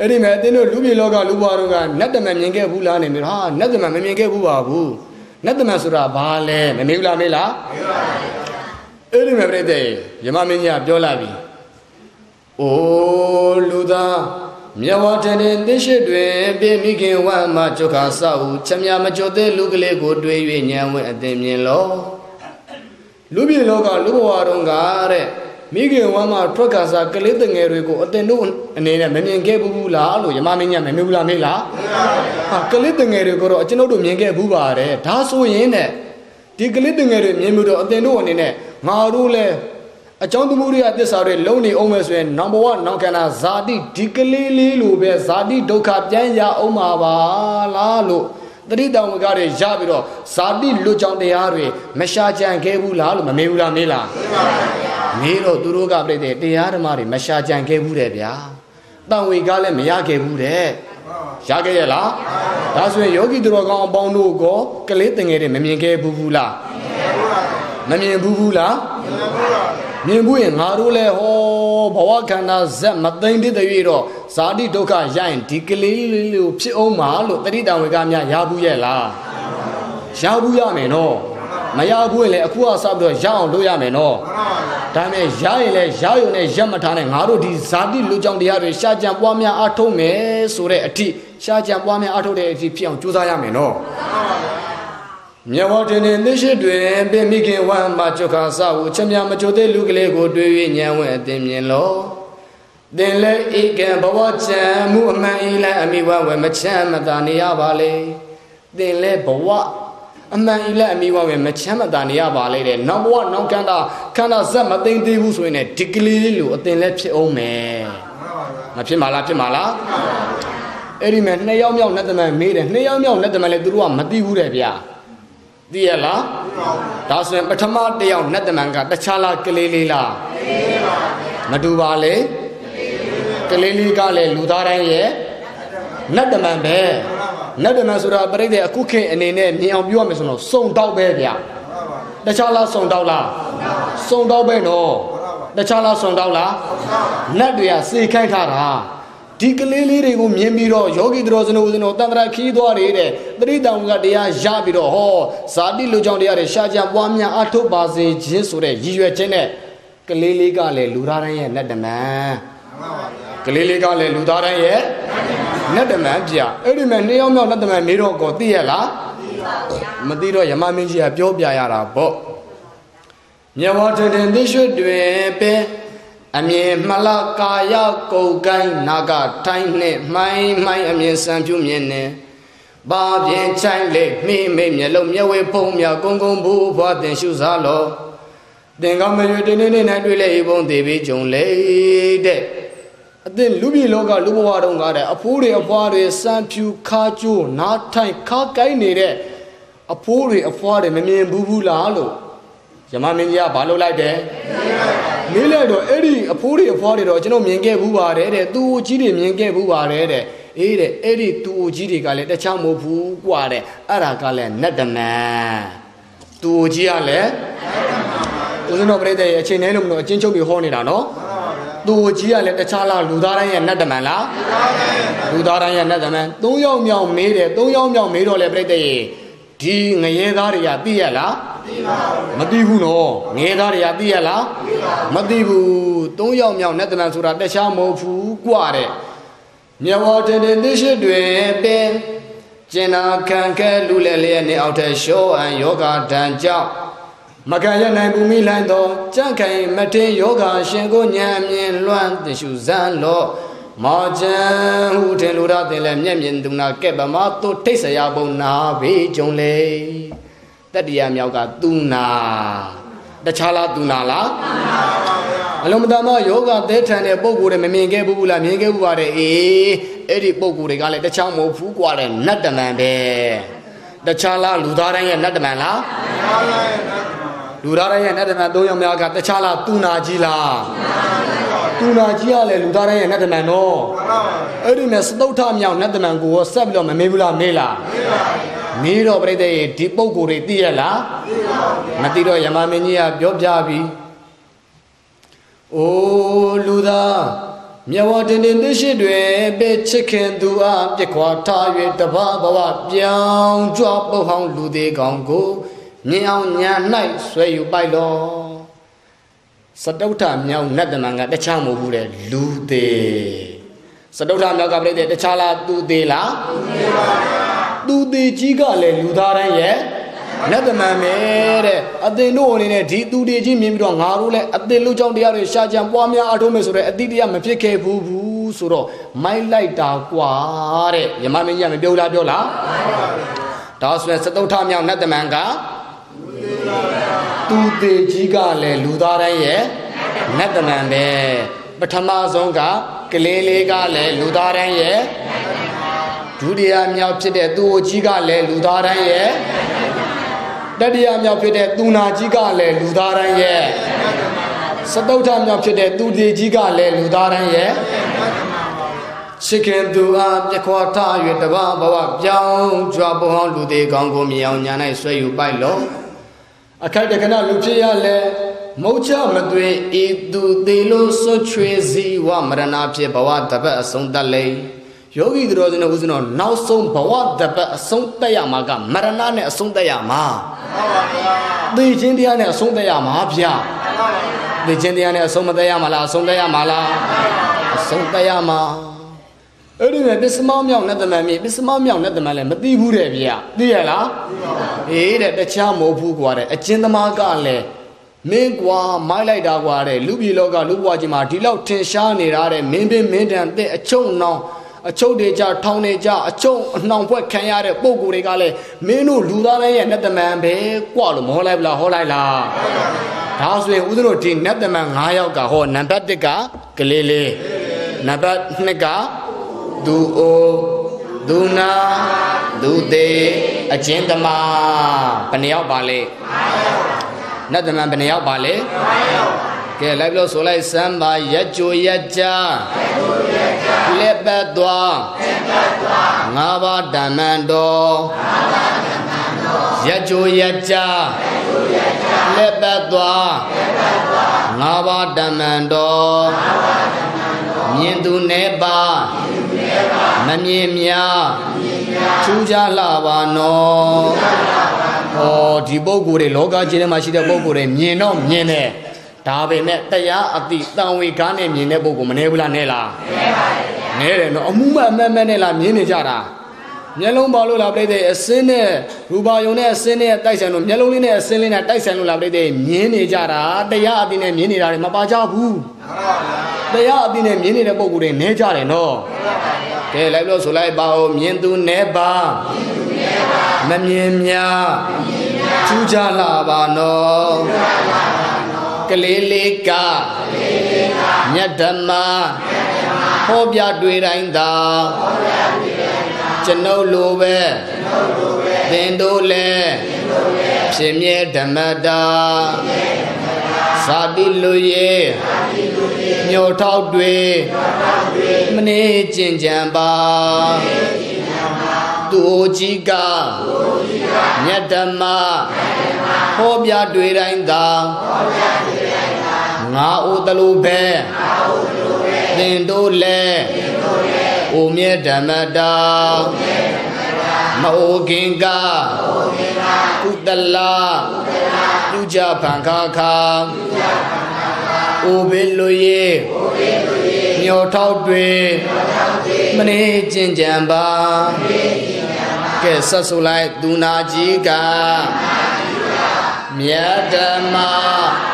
အဲ့ဒီမဲ့အတင်းတို့လူပြည်လောကလူဘွားတို့ကနတ်တမန်မြင်ခဲ့ဘူးလားနေမျိုးဟာနတ်တမန်မမြင်ခဲ့ဘူးပါဘူးနတ်တမန်ဆိုတာဘာလဲမမေးဘူးလားမေးလားမေးပါဘူးအဲ့ဒီမဲ့ပြိတ္တေယမမင်းကြီးကပြောလာပြီ အိုလူသားမြဝတန်တဲ့သိရှိတွင်ပြမိခင်ဝမ်းမှจุခါဆောက်ချမြမကြွတဲ့လူကလေးကိုတွေ့၍ညံဝဲအသိမြင်လောလူပြည်လောကလူဘဝတုန်းကတဲ့မိခင်ဝမ်းမှာထွက်ကစားကလေးတငယ်တွေကိုအတင်တို့အနေနဲ့မမြင်ခဲ့ဘူးလားလို့ယမမင်းညမမြင်ဘူးလားမေးလားဟာကလေးတငယ်တွေကိုတော့အကျွန်ုပ်တို့မြင်ခဲ့ဘူးပါတယ်ဒါဆိုရင်တဲ့ဒီကလေးတငယ်တွေမြင်မှုတော့အတင်တို့အနေနဲ့ငါတို့လည်း အကြောင်းသမုဒိယသစ္စာတွေလုံးနေအောင်မယ်ဆိုရင် number 1နောင်ကနာဇာတိဒီကလေးလေးလိုပဲဇာတိဒုက္ခပြန်ရအောင်ပါပါလားလို့တတိတောင်ဝကတွေရပြီးတော့ဇာတိလွတ်ကြောင်တရားတွေမရှာကြံခဲ့ဘူးလားလို့မမေးဘူးလားမေးလားမေးပါဗျာမေးတော့သူတို့ကပြိတဲ့တရားဓမ္မတွေမရှာကြံခဲ့ဘူးတဲ့ဗျာတန်ဝေကလည်းမရခဲ့ဘူးတဲ့ရခဲ့ရဲ့လားဒါဆိုရင်ယောဂီသူတော်ကောင်းအပေါင်းတို့ကောကလေးတငယ်တွေမမြင်ခဲ့ဘူးဘူးလားမမြင်ဘူးဘူးလားမြင်ဘူး ရင်ငါတို့လဲဟောဘဝခန္ဓာဇက်မသိမ့်တဲ့တည်းတော့ဇာတိဒုက္ခရရင်ဒီကလေးလေးကိုဖြစ်အောင်ပါလို့တတိတံဝေကများရဘူးရဲ့လားရဘူးရမယ်နော်မရဘူးရင်လည်းအခုကစပြီးတော့ရအောင်လုပ်ရမယ်နော်ဒါမဲ့ရရင်လည်းရရုံနဲ့ရက်မထားနဲ့ငါတို့ဒီဇာတိလူကြောင့်တရားတွေရှားကြံပွားများအားထုတ်မယ်ဆိုတဲ့အထိရှားကြံပွားများအားထုတ်တဲ့အထိဖြစ်အောင်ကြိုးစားရမယ်နော် မြတ်ဝတင်တဲ့သိရှိတွင်ပင်မိခင်ဝမ်းမှာจุခါစဟုချက်မြမချိုသေးလူကလေးကိုတွေ့၍ညံဝဲအသိမြင်လောသင်လည်းဧကံဘဝချံမှုအမှန်ဤလည်းအမိဝဝဲမချမ်းမသာနေရပါလေသင်လည်းဘဝအမှန်ဤလည်းအမိဝဝဲမချမ်းမသာနေရပါလေတဲ့နောက်ဘဝနောက်ကန္တာခန္ဓာဇက်မသိမ့်သေးဘူးဆိုရင်လည်းဒီကလေးလိုအသင်လည်းဖြစ်အောင်မယ်မဖြစ်ပါလားဖြစ်ပါလားအဲ့ဒီမဲ့နှစ်ယောက်မြောက်နတ်သမန်မေးတယ်နှစ်ယောက်မြောက်နတ်သမန်လည်းသူတို့ကမသိဘူးတဲ့ဗျာ သိရလားဒါဆိုရင်ပထမတယောက်နတ်သမန်ကတခြားလားကလေးလေးလားကလေးပါဗျာမတူပါလေကလေးလေးကလည်းလူသားတိုင်းရဲ့နတ်တမန်ပဲနတ်တမန်ဆိုတာပြိတ္တအခုခေတ်အနေနဲ့မြင်အောင်ပြောရမယ်ဆိုတော့စုံတောက်ပဲဗျာတခြားလားစုံတောက်လားစုံတောက်ပဲနော်တခြားလားစုံတောက်လားနတ်တွေကစေခိုင်းထားတာ ဒီကလေးလေးတွေကိုမြင်ပြီးတော့ယောဂီတော်စနုစနုတန္တရာခီးသွားတွေတဲ့တတိတောင်ကတရားရပြီးတော့ဟောဇာတိလူကြောင့်တရားတွေရှားကြံပွားများအထုပ်ပါစေခြင်းဆိုတဲ့ရည်ရွယ်ခြင်းနဲ့ကလေးလေးကလည်းလူသားတိုင်းရဲ့လက်တမန်မှန်ပါဗျာကလေးလေးကလည်းလူသားတိုင်းရဲ့နတ်တမန်ပြအဲ့ဒီမဲ့နှစ်ယောက်မြောက်နတ်တမန်နေတော့ကိုသိရလားမသိတော့ယမမင်းကြီးကပြောပြရတာပေါ့မြဝထထင်သိရွှေတွင်ပင် အမြင်မလကာယကုတ်ကိုင်းနာကထိုင်းနှင့်မှိုင်းမှိုင်းအမြင်စံပြုမြင်နေဘာပြင်းချိုင်းလေမိမိမျက်လုံးမျက်ဝေဖုံးမြကုံကုံဘူးဘွားတင်ရှုစားလောတင်ကောင်းမရွေတင်းနေနေတွေ့လေဘုံသေးပြီးကြုံလေတဲ့အသင်လူပြည်လောကလူဘဝတုန်းကတဲ့အဖိုးတွေအဖွားတွေစံဖြူခါကျိုးနားထိုင်ခါကိုင်းနေတဲ့အဖိုးတွေအဖွားတွေမမြင်ဘူးဘူးလားလို့ယမမင်းကြီးကဘာလုပ်လိုက်တယ် မေးလိုက်တော့အဲ့ဒီအဖိုးတွေအဖွားတွေတော့ကျွန်တော်မြင်ခဲ့ဘူးပါတယ်တဲ့သူ့အိုကြီးတွေမြင်ခဲ့ဘူးပါတယ်တဲ့အေးတဲ့အဲ့ဒီသူ့အိုကြီးတွေကလည်းတခြားမဟုတ်ဘူးกว่าတဲ့အဲ့ဒါကလည်းနတ်တမန်သူ့အိုကြီးကလည်းဦးဇင်းတော်ပြိတ္တရဲ့အချိန်နဲ့လို့မလို့အချင်းချုပ်ပြီးဟောနေတာနော်သူကြီးကလည်းတခြားလားလူသားတိုင်းရဲ့နတ်တမန်လားလူသားတိုင်းရဲ့နတ်တမန်၃ယောက်မြောက်မေးတယ်၃ယောက်မြောက်မေးတော့လေပြိတ္တရေဒီငရဲသားတွေကသိရလား မသိဘူးနော်ငယ်သားတွေကသိရလားမသိဘူးသုံးယောက်မြောက်နတ်တလန်ဆိုတာတခြားမဟုတ်ဘူးကွာတဲ့မြဝတတေသိရှိတွင်ပင်ကျင်နာခံခဲလူလဲလျက်နေအောက်ထရှောအံယောဂဒံကြောင့်မကံရနိုင်ဘူးမိလိုက်တော့ကြံ့ခိုင်မတင်ယောဂရှင်ကိုညံမြင်လွမ်းတရှုဇံလောမောချံဟုထင်လူရတင်လဲမျက်မြင်သူနာကဲ့ပမသို့ထိတ်ဆရာပုံနာဘေးကြုံလေ တတိယမြောက်ကသူနာတခြားလားသူနာလားသူနာပါဗျာအလုံးမတမယောဂသဲထန်တဲ့ပုံကိုယ်တွေမမြင်ခဲ့ဘူးလားမြင်ခဲ့ဘူးပါတယ်အေးအဲ့ဒီပုံကိုယ်တွေကလည်းတခြားမဟုတ်ဘူးကွာတဲ့နတ်တမန်ပဲတခြားလားလူသားတိုင်းရဲ့နတ်တမန်လားလူသားတိုင်းရဲ့နတ်တမန်သုံးယောက်များကတခြားလားသူနာကြီးလားသူနာကြီးကလည်းလူသားတိုင်းရဲ့နတ်တမန်နော်အဲ့ဒီနဲ့စတုထမြောက်နတ်တမန်ကိုဆက်ပြီးတော့မမေးဘူးလားမေးလားမေးပါဘူး တော့ပြိတ္တရဲ့ဒီပုံကိုယ်တွေသိရလားမသိတော့ယမမင်းကြီးကပြောပြပြီအိုလူသားမြဝတင်တင်သိရှိတွင်ပေချစ်ခင်သူအားပြခွာထား၍တဘာဘဝပြောင်းကြွပုတ်ဟောင်းလူသေးကောင်ကိုမြင်အောင်ညာ၌ဆွဲယူပိုက်လောစတုထမြောက်နတ်တမန်ကတခြားမဟုတ်ဘူးလေလူသေးစတုထမြောက်ကပြိတဲ့တခြားလားသူသေးလားသူသေးပါဗျာ သူသေးကြီးကလည်းလူသားတိုင်းရဲ့နတ်သမန်ပဲတဲ့အသင်တို့အနေနဲ့ဒီသူတွေချင်းမြင်ပြီးတော့ငါတို့လည်းအသင်လူကြောင့်တရားတွေရှာကြံပွားများအထုံးမယ်ဆိုတော့အတိတရားမဖြစ်ခဲ့ဘူးဘူးဆိုတော့မိုက်လိုက်တာကွာတဲ့ယမမင်းကြီးကမပြောလားပြောလားဒါဆိုရင်စတုထမြောက်နတ်သမန်ကသူသေးကြီးကလည်းလူသားတိုင်းရဲ့နတ်သမန်ပဲပထမဆုံးကကလေးလေးကလည်းလူသားတိုင်းရဲ့ ဒုတိယမြောက်ဖြစ်တဲ့သူ့အကြီးကလည်းလူသားတိုင်းရဲ့တတိယမြောက်ဖြစ်တဲ့သူနာကြီးကလည်းလူသားတိုင်းရဲ့စတုထမြောက်ဖြစ်တဲ့သူဒီကြီးကလည်းလူသားတိုင်းရဲ့ရှိခင်သူအားပြခွာထား၍တဘာဘဝပြောင်းကြွားပေါင်းလူသေးကောင်းကိုမြင်အောင်ညာ၌ဆွဲယူပိုက်လို့အခိုက်တကနလူဖြစ်ရလဲမုတ်ချမသွေဤသူသေးလို့ဆွချွေစီဝမရဏဖြစ်ဘဝတပတ်အဆုံးတတ်လေ ယောဂီတို့စနေဦးစနောနောက်ဆုံးဘဝတပတ်အဆုံးတက်ရမှာကမရဏနဲ့အဆုံးတက်ရမှာမှန်ပါဗျာသိချင်းတရားနဲ့အဆုံးတက်ရမှာဗျာမှန်ပါဗျာသိချင်းတရားနဲ့အဆုံးမတက်ရမှာလားအဆုံးတက်ရမှာလားအဆုံးတက်ရမှာအဲ့ဒီမဲ့ပစ္စမောမြောက်နဲ့တမန်မြေပစ္စမောမြောက်နဲ့တမန်လည်းမသိဘူးတဲ့ဗျာသိရလားသိပါပါအေးတဲ့တခြားမဟုတ်ဘူးကွာတဲ့အကျဉ်းသမားကလည်းမင်းကွာမိုက်လိုက်တာကွာတဲ့လူပြည်လောကလူဘဝကြီးမှာဒီလောက်ထင်ရှားနေတာတဲ့မင်းပင်မင်းတန်တဲ့အချုံနှောင်း အချုပ်တွေကြထောင်းတွေကြအချုပ်အနှောင်ဖွဲ့ခံရတဲ့ပုံကိုယ်တွေကလည်းမင်းတို့လူသားတိုင်းရဲ့နတ်တမန်ပဲကြွလို့မဟောလိုက်လားဟောလိုက်လားဒါဆိုရင်ဦးဇင်းတို့ဒီနတ်တမန်9ယောက်ကဟောနံပါတ်1ကကလေးလေးနံပါတ်2ကဒူအိုဒူနာဒူသေးအချင်းသမားဘယ်နှယောက်ပါလဲ9ယောက်နတ်တမန်ဘယ်နှယောက်ပါလဲ9ယောက်ကဲ လိုက်လို့ဆိုလိုက်စမ်းပါရက်ကြိုရက်ကြရက်ကြိုရက်ကြလက်ပတ်သွားလက်ပတ်သွားငါးပါးဓမ္မံတော်ငါးပါးဓမ္မံတော်ရက်ကြိုရက်ကြရက်ကြိုရက်ကြလက်ပတ်သွားလက်ပတ်သွားငါးပါးဓမ္မံတော်ငါးပါးဓမ္မံတော်မြင်သူနေပါမြင်သူနေပါမမြင်များမမြင်များထူးခြားလှပါနော်ထူးခြားလှပါနော်ဩဒီပုဂ္ဂိုလ်တွေလောကကြီးထဲမှာရှိတဲ့ပုဂ္ဂိုလ်တွေမြင်တော့မြင်တယ် ဒါပေမဲ့တရားအတိတန်ဝေကားနဲ့မြင်တဲ့ပုဂ္ဂိုလ်မနေဘူးလားနဲလားနဲပါဘူးနဲတယ်နော်အမှုမအမတ်မတ်နဲ့လားမြင်နေကြတာမျက်လုံးပါလို့လားပြိတဲ့အစင်းနဲ့ရူပါယုံနဲ့အစင်းနဲ့တိုက်ဆိုင်လို့မျက်လုံးလေးနဲ့အစင်းလေးနဲ့တိုက်ဆိုင်လို့လားပြိတဲ့မြင်နေကြတာတရားအတိနဲ့မြင်နေတာတွေမပါကြဘူးတရားအတိနဲ့မြင်နေတဲ့ပုဂ္ဂိုလ်တွေနဲကြတယ်နော်ကဲလိုက်လို့ဆိုလိုက်ပါဦးမြင်သူနဲပါမမြင်များထူးခြားလာပါနော်ကလေး လေးကမြတ်ဓမ္မဟောပြတွေ့တိုင်းသာကျွန်ုပ်လိုပဲသင်တို့လည်းဖြစ်မြဲဓမ္မတာသာတိလူရေညှော်ထောက်တွေမနေကျင်ကြံပါ သူကြီးကမြတ်ဓမ္မဟောပြတွေ့တိုင်းသာငါအိုတလူပဲသင်တို့လဲအိုမြဲဓမ္မတာမအိုခင်ကကုတလာပြုကြဖန်ခါခါအိုဘေလူရေမျောထောက်တွေမနေကျင်ကြံပါကဲ ဆက်ဆိုလိုက်သူနာကြီးကမြတ်ဓမ္မ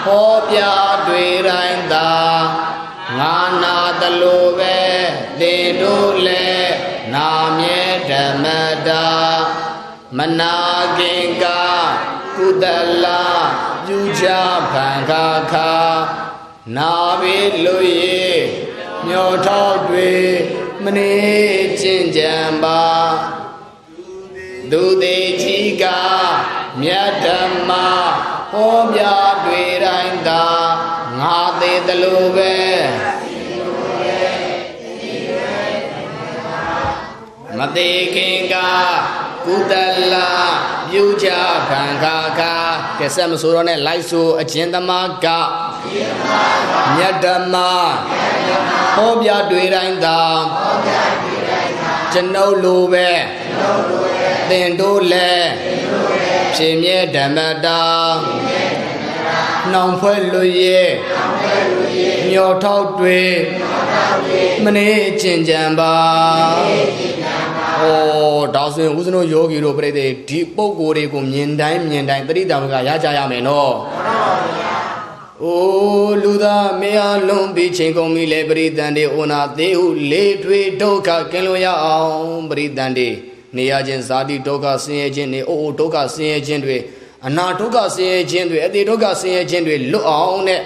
ဟောပြတွေ့တိုင်းသာငါနာတလိုပဲသင်တို့လည်းနာမြဲဓမ္မတာမနာခင်ကကုသလပြုကြဖန်ခါခါနာဘိလူရေမျောထောက်တွေမနေကျင့်ကြံပါ သူသေးကြီးကမြတ်ဓမ္မဟောပြတွေ့တိုင်းသာငါသေးတယ်လို့ပဲမသေးခင်ကကုသလပြုကြခံခါခါကဲဆက်မဆိုတော့နဲ့လိုက်ဆိုအကျဉ်းသမားကမြတ်ဓမ္မဟောပြတွေ့တိုင်းသာကျွန်ုပ်လိုပဲ သင်တို့လည်းဖြင့်မြဲဓမ္မတာနှောင်ဖွဲ့လွရဲ့မျောထောက်တွေမနေကျင်ကြံပါဩဒါဆိုရင်ဦးဇင်းတို့ယောဂီတို့ပြိတ္တိဒီပုံကိုယ်တွေကိုမြင်တိုင်းမြင်တိုင်းတတိတံကရကြရမယ်နော်အိုလူသားမေအလုံးပြီးချိန်ကုန်ပြီလေပရိသန်တွေအိုနာသေးဟုလေးထွေဒုက္ခကင်းလို့ရအောင်ပရိသန်တွေ နေရခြင်းဇာတိဒုက္ခဆင်းရဲခြင်းတွေအိုးဒုက္ခဆင်းရဲခြင်းတွေအနာဒုက္ခဆင်းရဲခြင်းတွေအတိဒုက္ခဆင်းရဲခြင်းတွေလွတ်အောင်တဲ့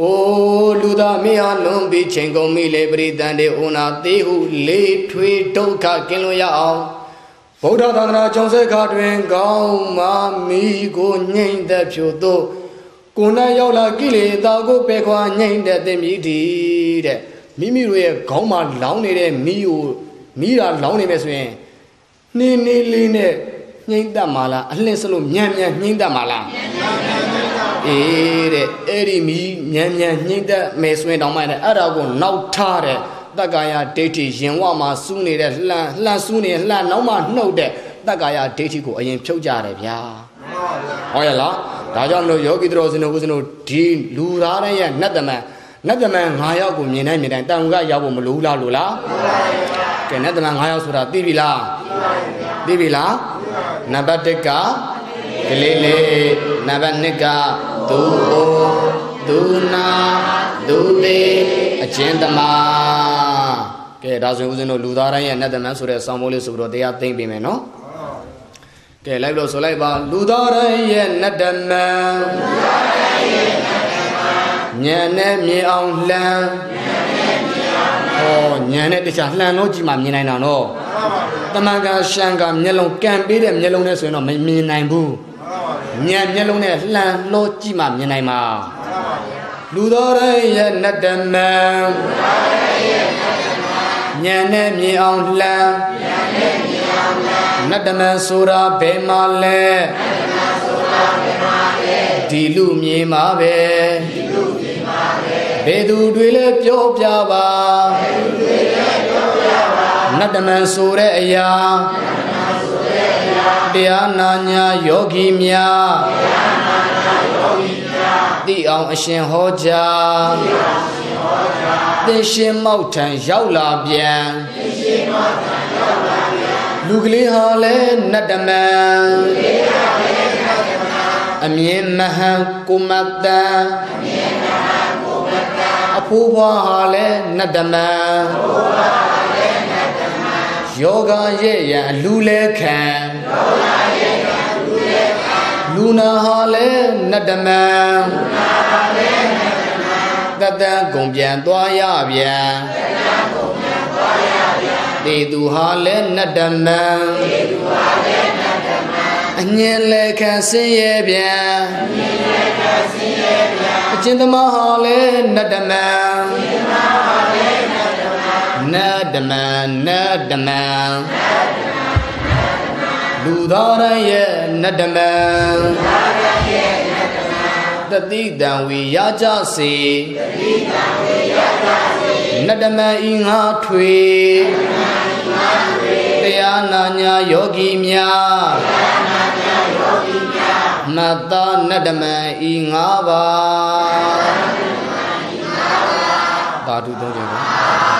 အိုလူသားမေအလုံးပြီးချိန်ကုန်ပြီလေပရိသန်တွေအိုနာသေးဟုလေးထွေဒုက္ခကင်းလို့ရအောင်ဗုဒ္ဓသာသနာကျောင်းဆက်ခါတွင် ကောင်းမာမီကိုညှိမ့်သက်ဖြို့သောကိုယ်နဲ့ရောက်လာကိလေသာကိုပယ်ခွာညှိမ့်တဲ့သင်မြည်တည်တဲ့မိမိတို့ရဲ့ခေါင်းမှာလောင်းနေတဲ့မိကိုမိတာလောင်းနေမယ်ဆိုရင် နှင်းနှင်းလေးနဲ့ညှိမ့်တတ်မှာလားအလှင့်စလို့မြန်မြန်ညှိမ့်တတ်မှာလားအေးတဲ့အဲ့ဒီမိမြန်မြန်ညှိမ့်တတ်မယ်ဆိုရင်တောင်းမှလည်းအဲ့ဒါကိုနောက်ထားတဲ့တက္ကာယဒိဋ္ဌိရင်ဝမှာစူးနေတဲ့လှန်လှန်စူးနေလှန်နောက်မှနှုတ်တဲ့တက္ကာယဒိဋ္ဌိကိုအရင်ဖြုတ်ကြတယ်ဗျာဟုတ်ရဲ့လားဒါကြောင့်မလို့ယောဂီတော်စင်တို့ဦးစင်တို့ဒီလူသားတဲ့ရဲ့နတ်တမန်နတ်တမန်9ယောက်ကိုမြင်တိုင်းမြင်တိုင်းတန်ခါရောက်ဖို့မလိုလားလို့လား ကဲနတ်တမန်9ယောက်ဆိုတာသိပြီလားသိပြီလားနံပါတ်1ကကလေးလေးနံပါတ်2ကဒူအိုဒူနာဒူသေးအချင်းသမားကဲဒါဆိုရင်ဦးဇင်းတို့လူသားတိုင်းရဲ့နတ်တမန်ဆိုတဲ့ဆောင်းမိုးလေးဆိုပြီးတော့တရားသိမ့်ပေးမယ်နော်ကဲလိုက်လို့ဆိုလိုက်ပါလူသားတိုင်းရဲ့နတ်တမန်ညံနဲ့မြင်အောင်လှမ်းဟော ညံနဲ့တခြားလှမ်းလို့ကြည့်မှမြင်နိုင်တာနော်တမန်ကရှန်ကမျက်လုံးကန်ပေးတဲ့မျက်လုံးနဲ့ဆိုရင်တော့မမြင်နိုင်ဘူးညံမျက်လုံးနဲ့လှမ်းလို့ကြည့်မှမြင်နိုင်မှာလူတော်ရဲ့နတ်တမန်ညံနဲ့မြင်အောင်လှမ်းနတ်တမန်ဆိုတာဘယ်မှာလဲဒီလူမြင်မှာပဲ ဘယ်သူတွေလဲပြောပြပါနတ်တမန်ဆိုတဲ့အရာတရားနာညာယောဂီများသိအောင်အရှင်ဟောကြားသင်ရှင်မောက်ထံရောက်လာပြန်လူကလေးဟာလဲနတ်တမန်အမြင်မဟန်ကိုမတန် အဖိုးဘွားဟာလဲနတ်တမန်ယောဂရဲ့ရန်အလူလဲခံလူနာဟာလဲနတ်တမန်တတန်ကုန်ပြန်သွားရပြန်တေသူဟာလဲနတ်တမန်အည င်လဲခံဆင်းရဲပြန်အကျဉ်းသမားဟာလဲနတ်တမန်နတ်တမန်နတ်တမန်လူသားတိုင်းရဲ့နတ်တမန်တတိတံဝေရကြစေနတ်တမန်ဤငါထွေတ ရားနာညာယောဂီများမတ္တနတ်တမန်ဤငါပါသာဓုသုံးကြပါ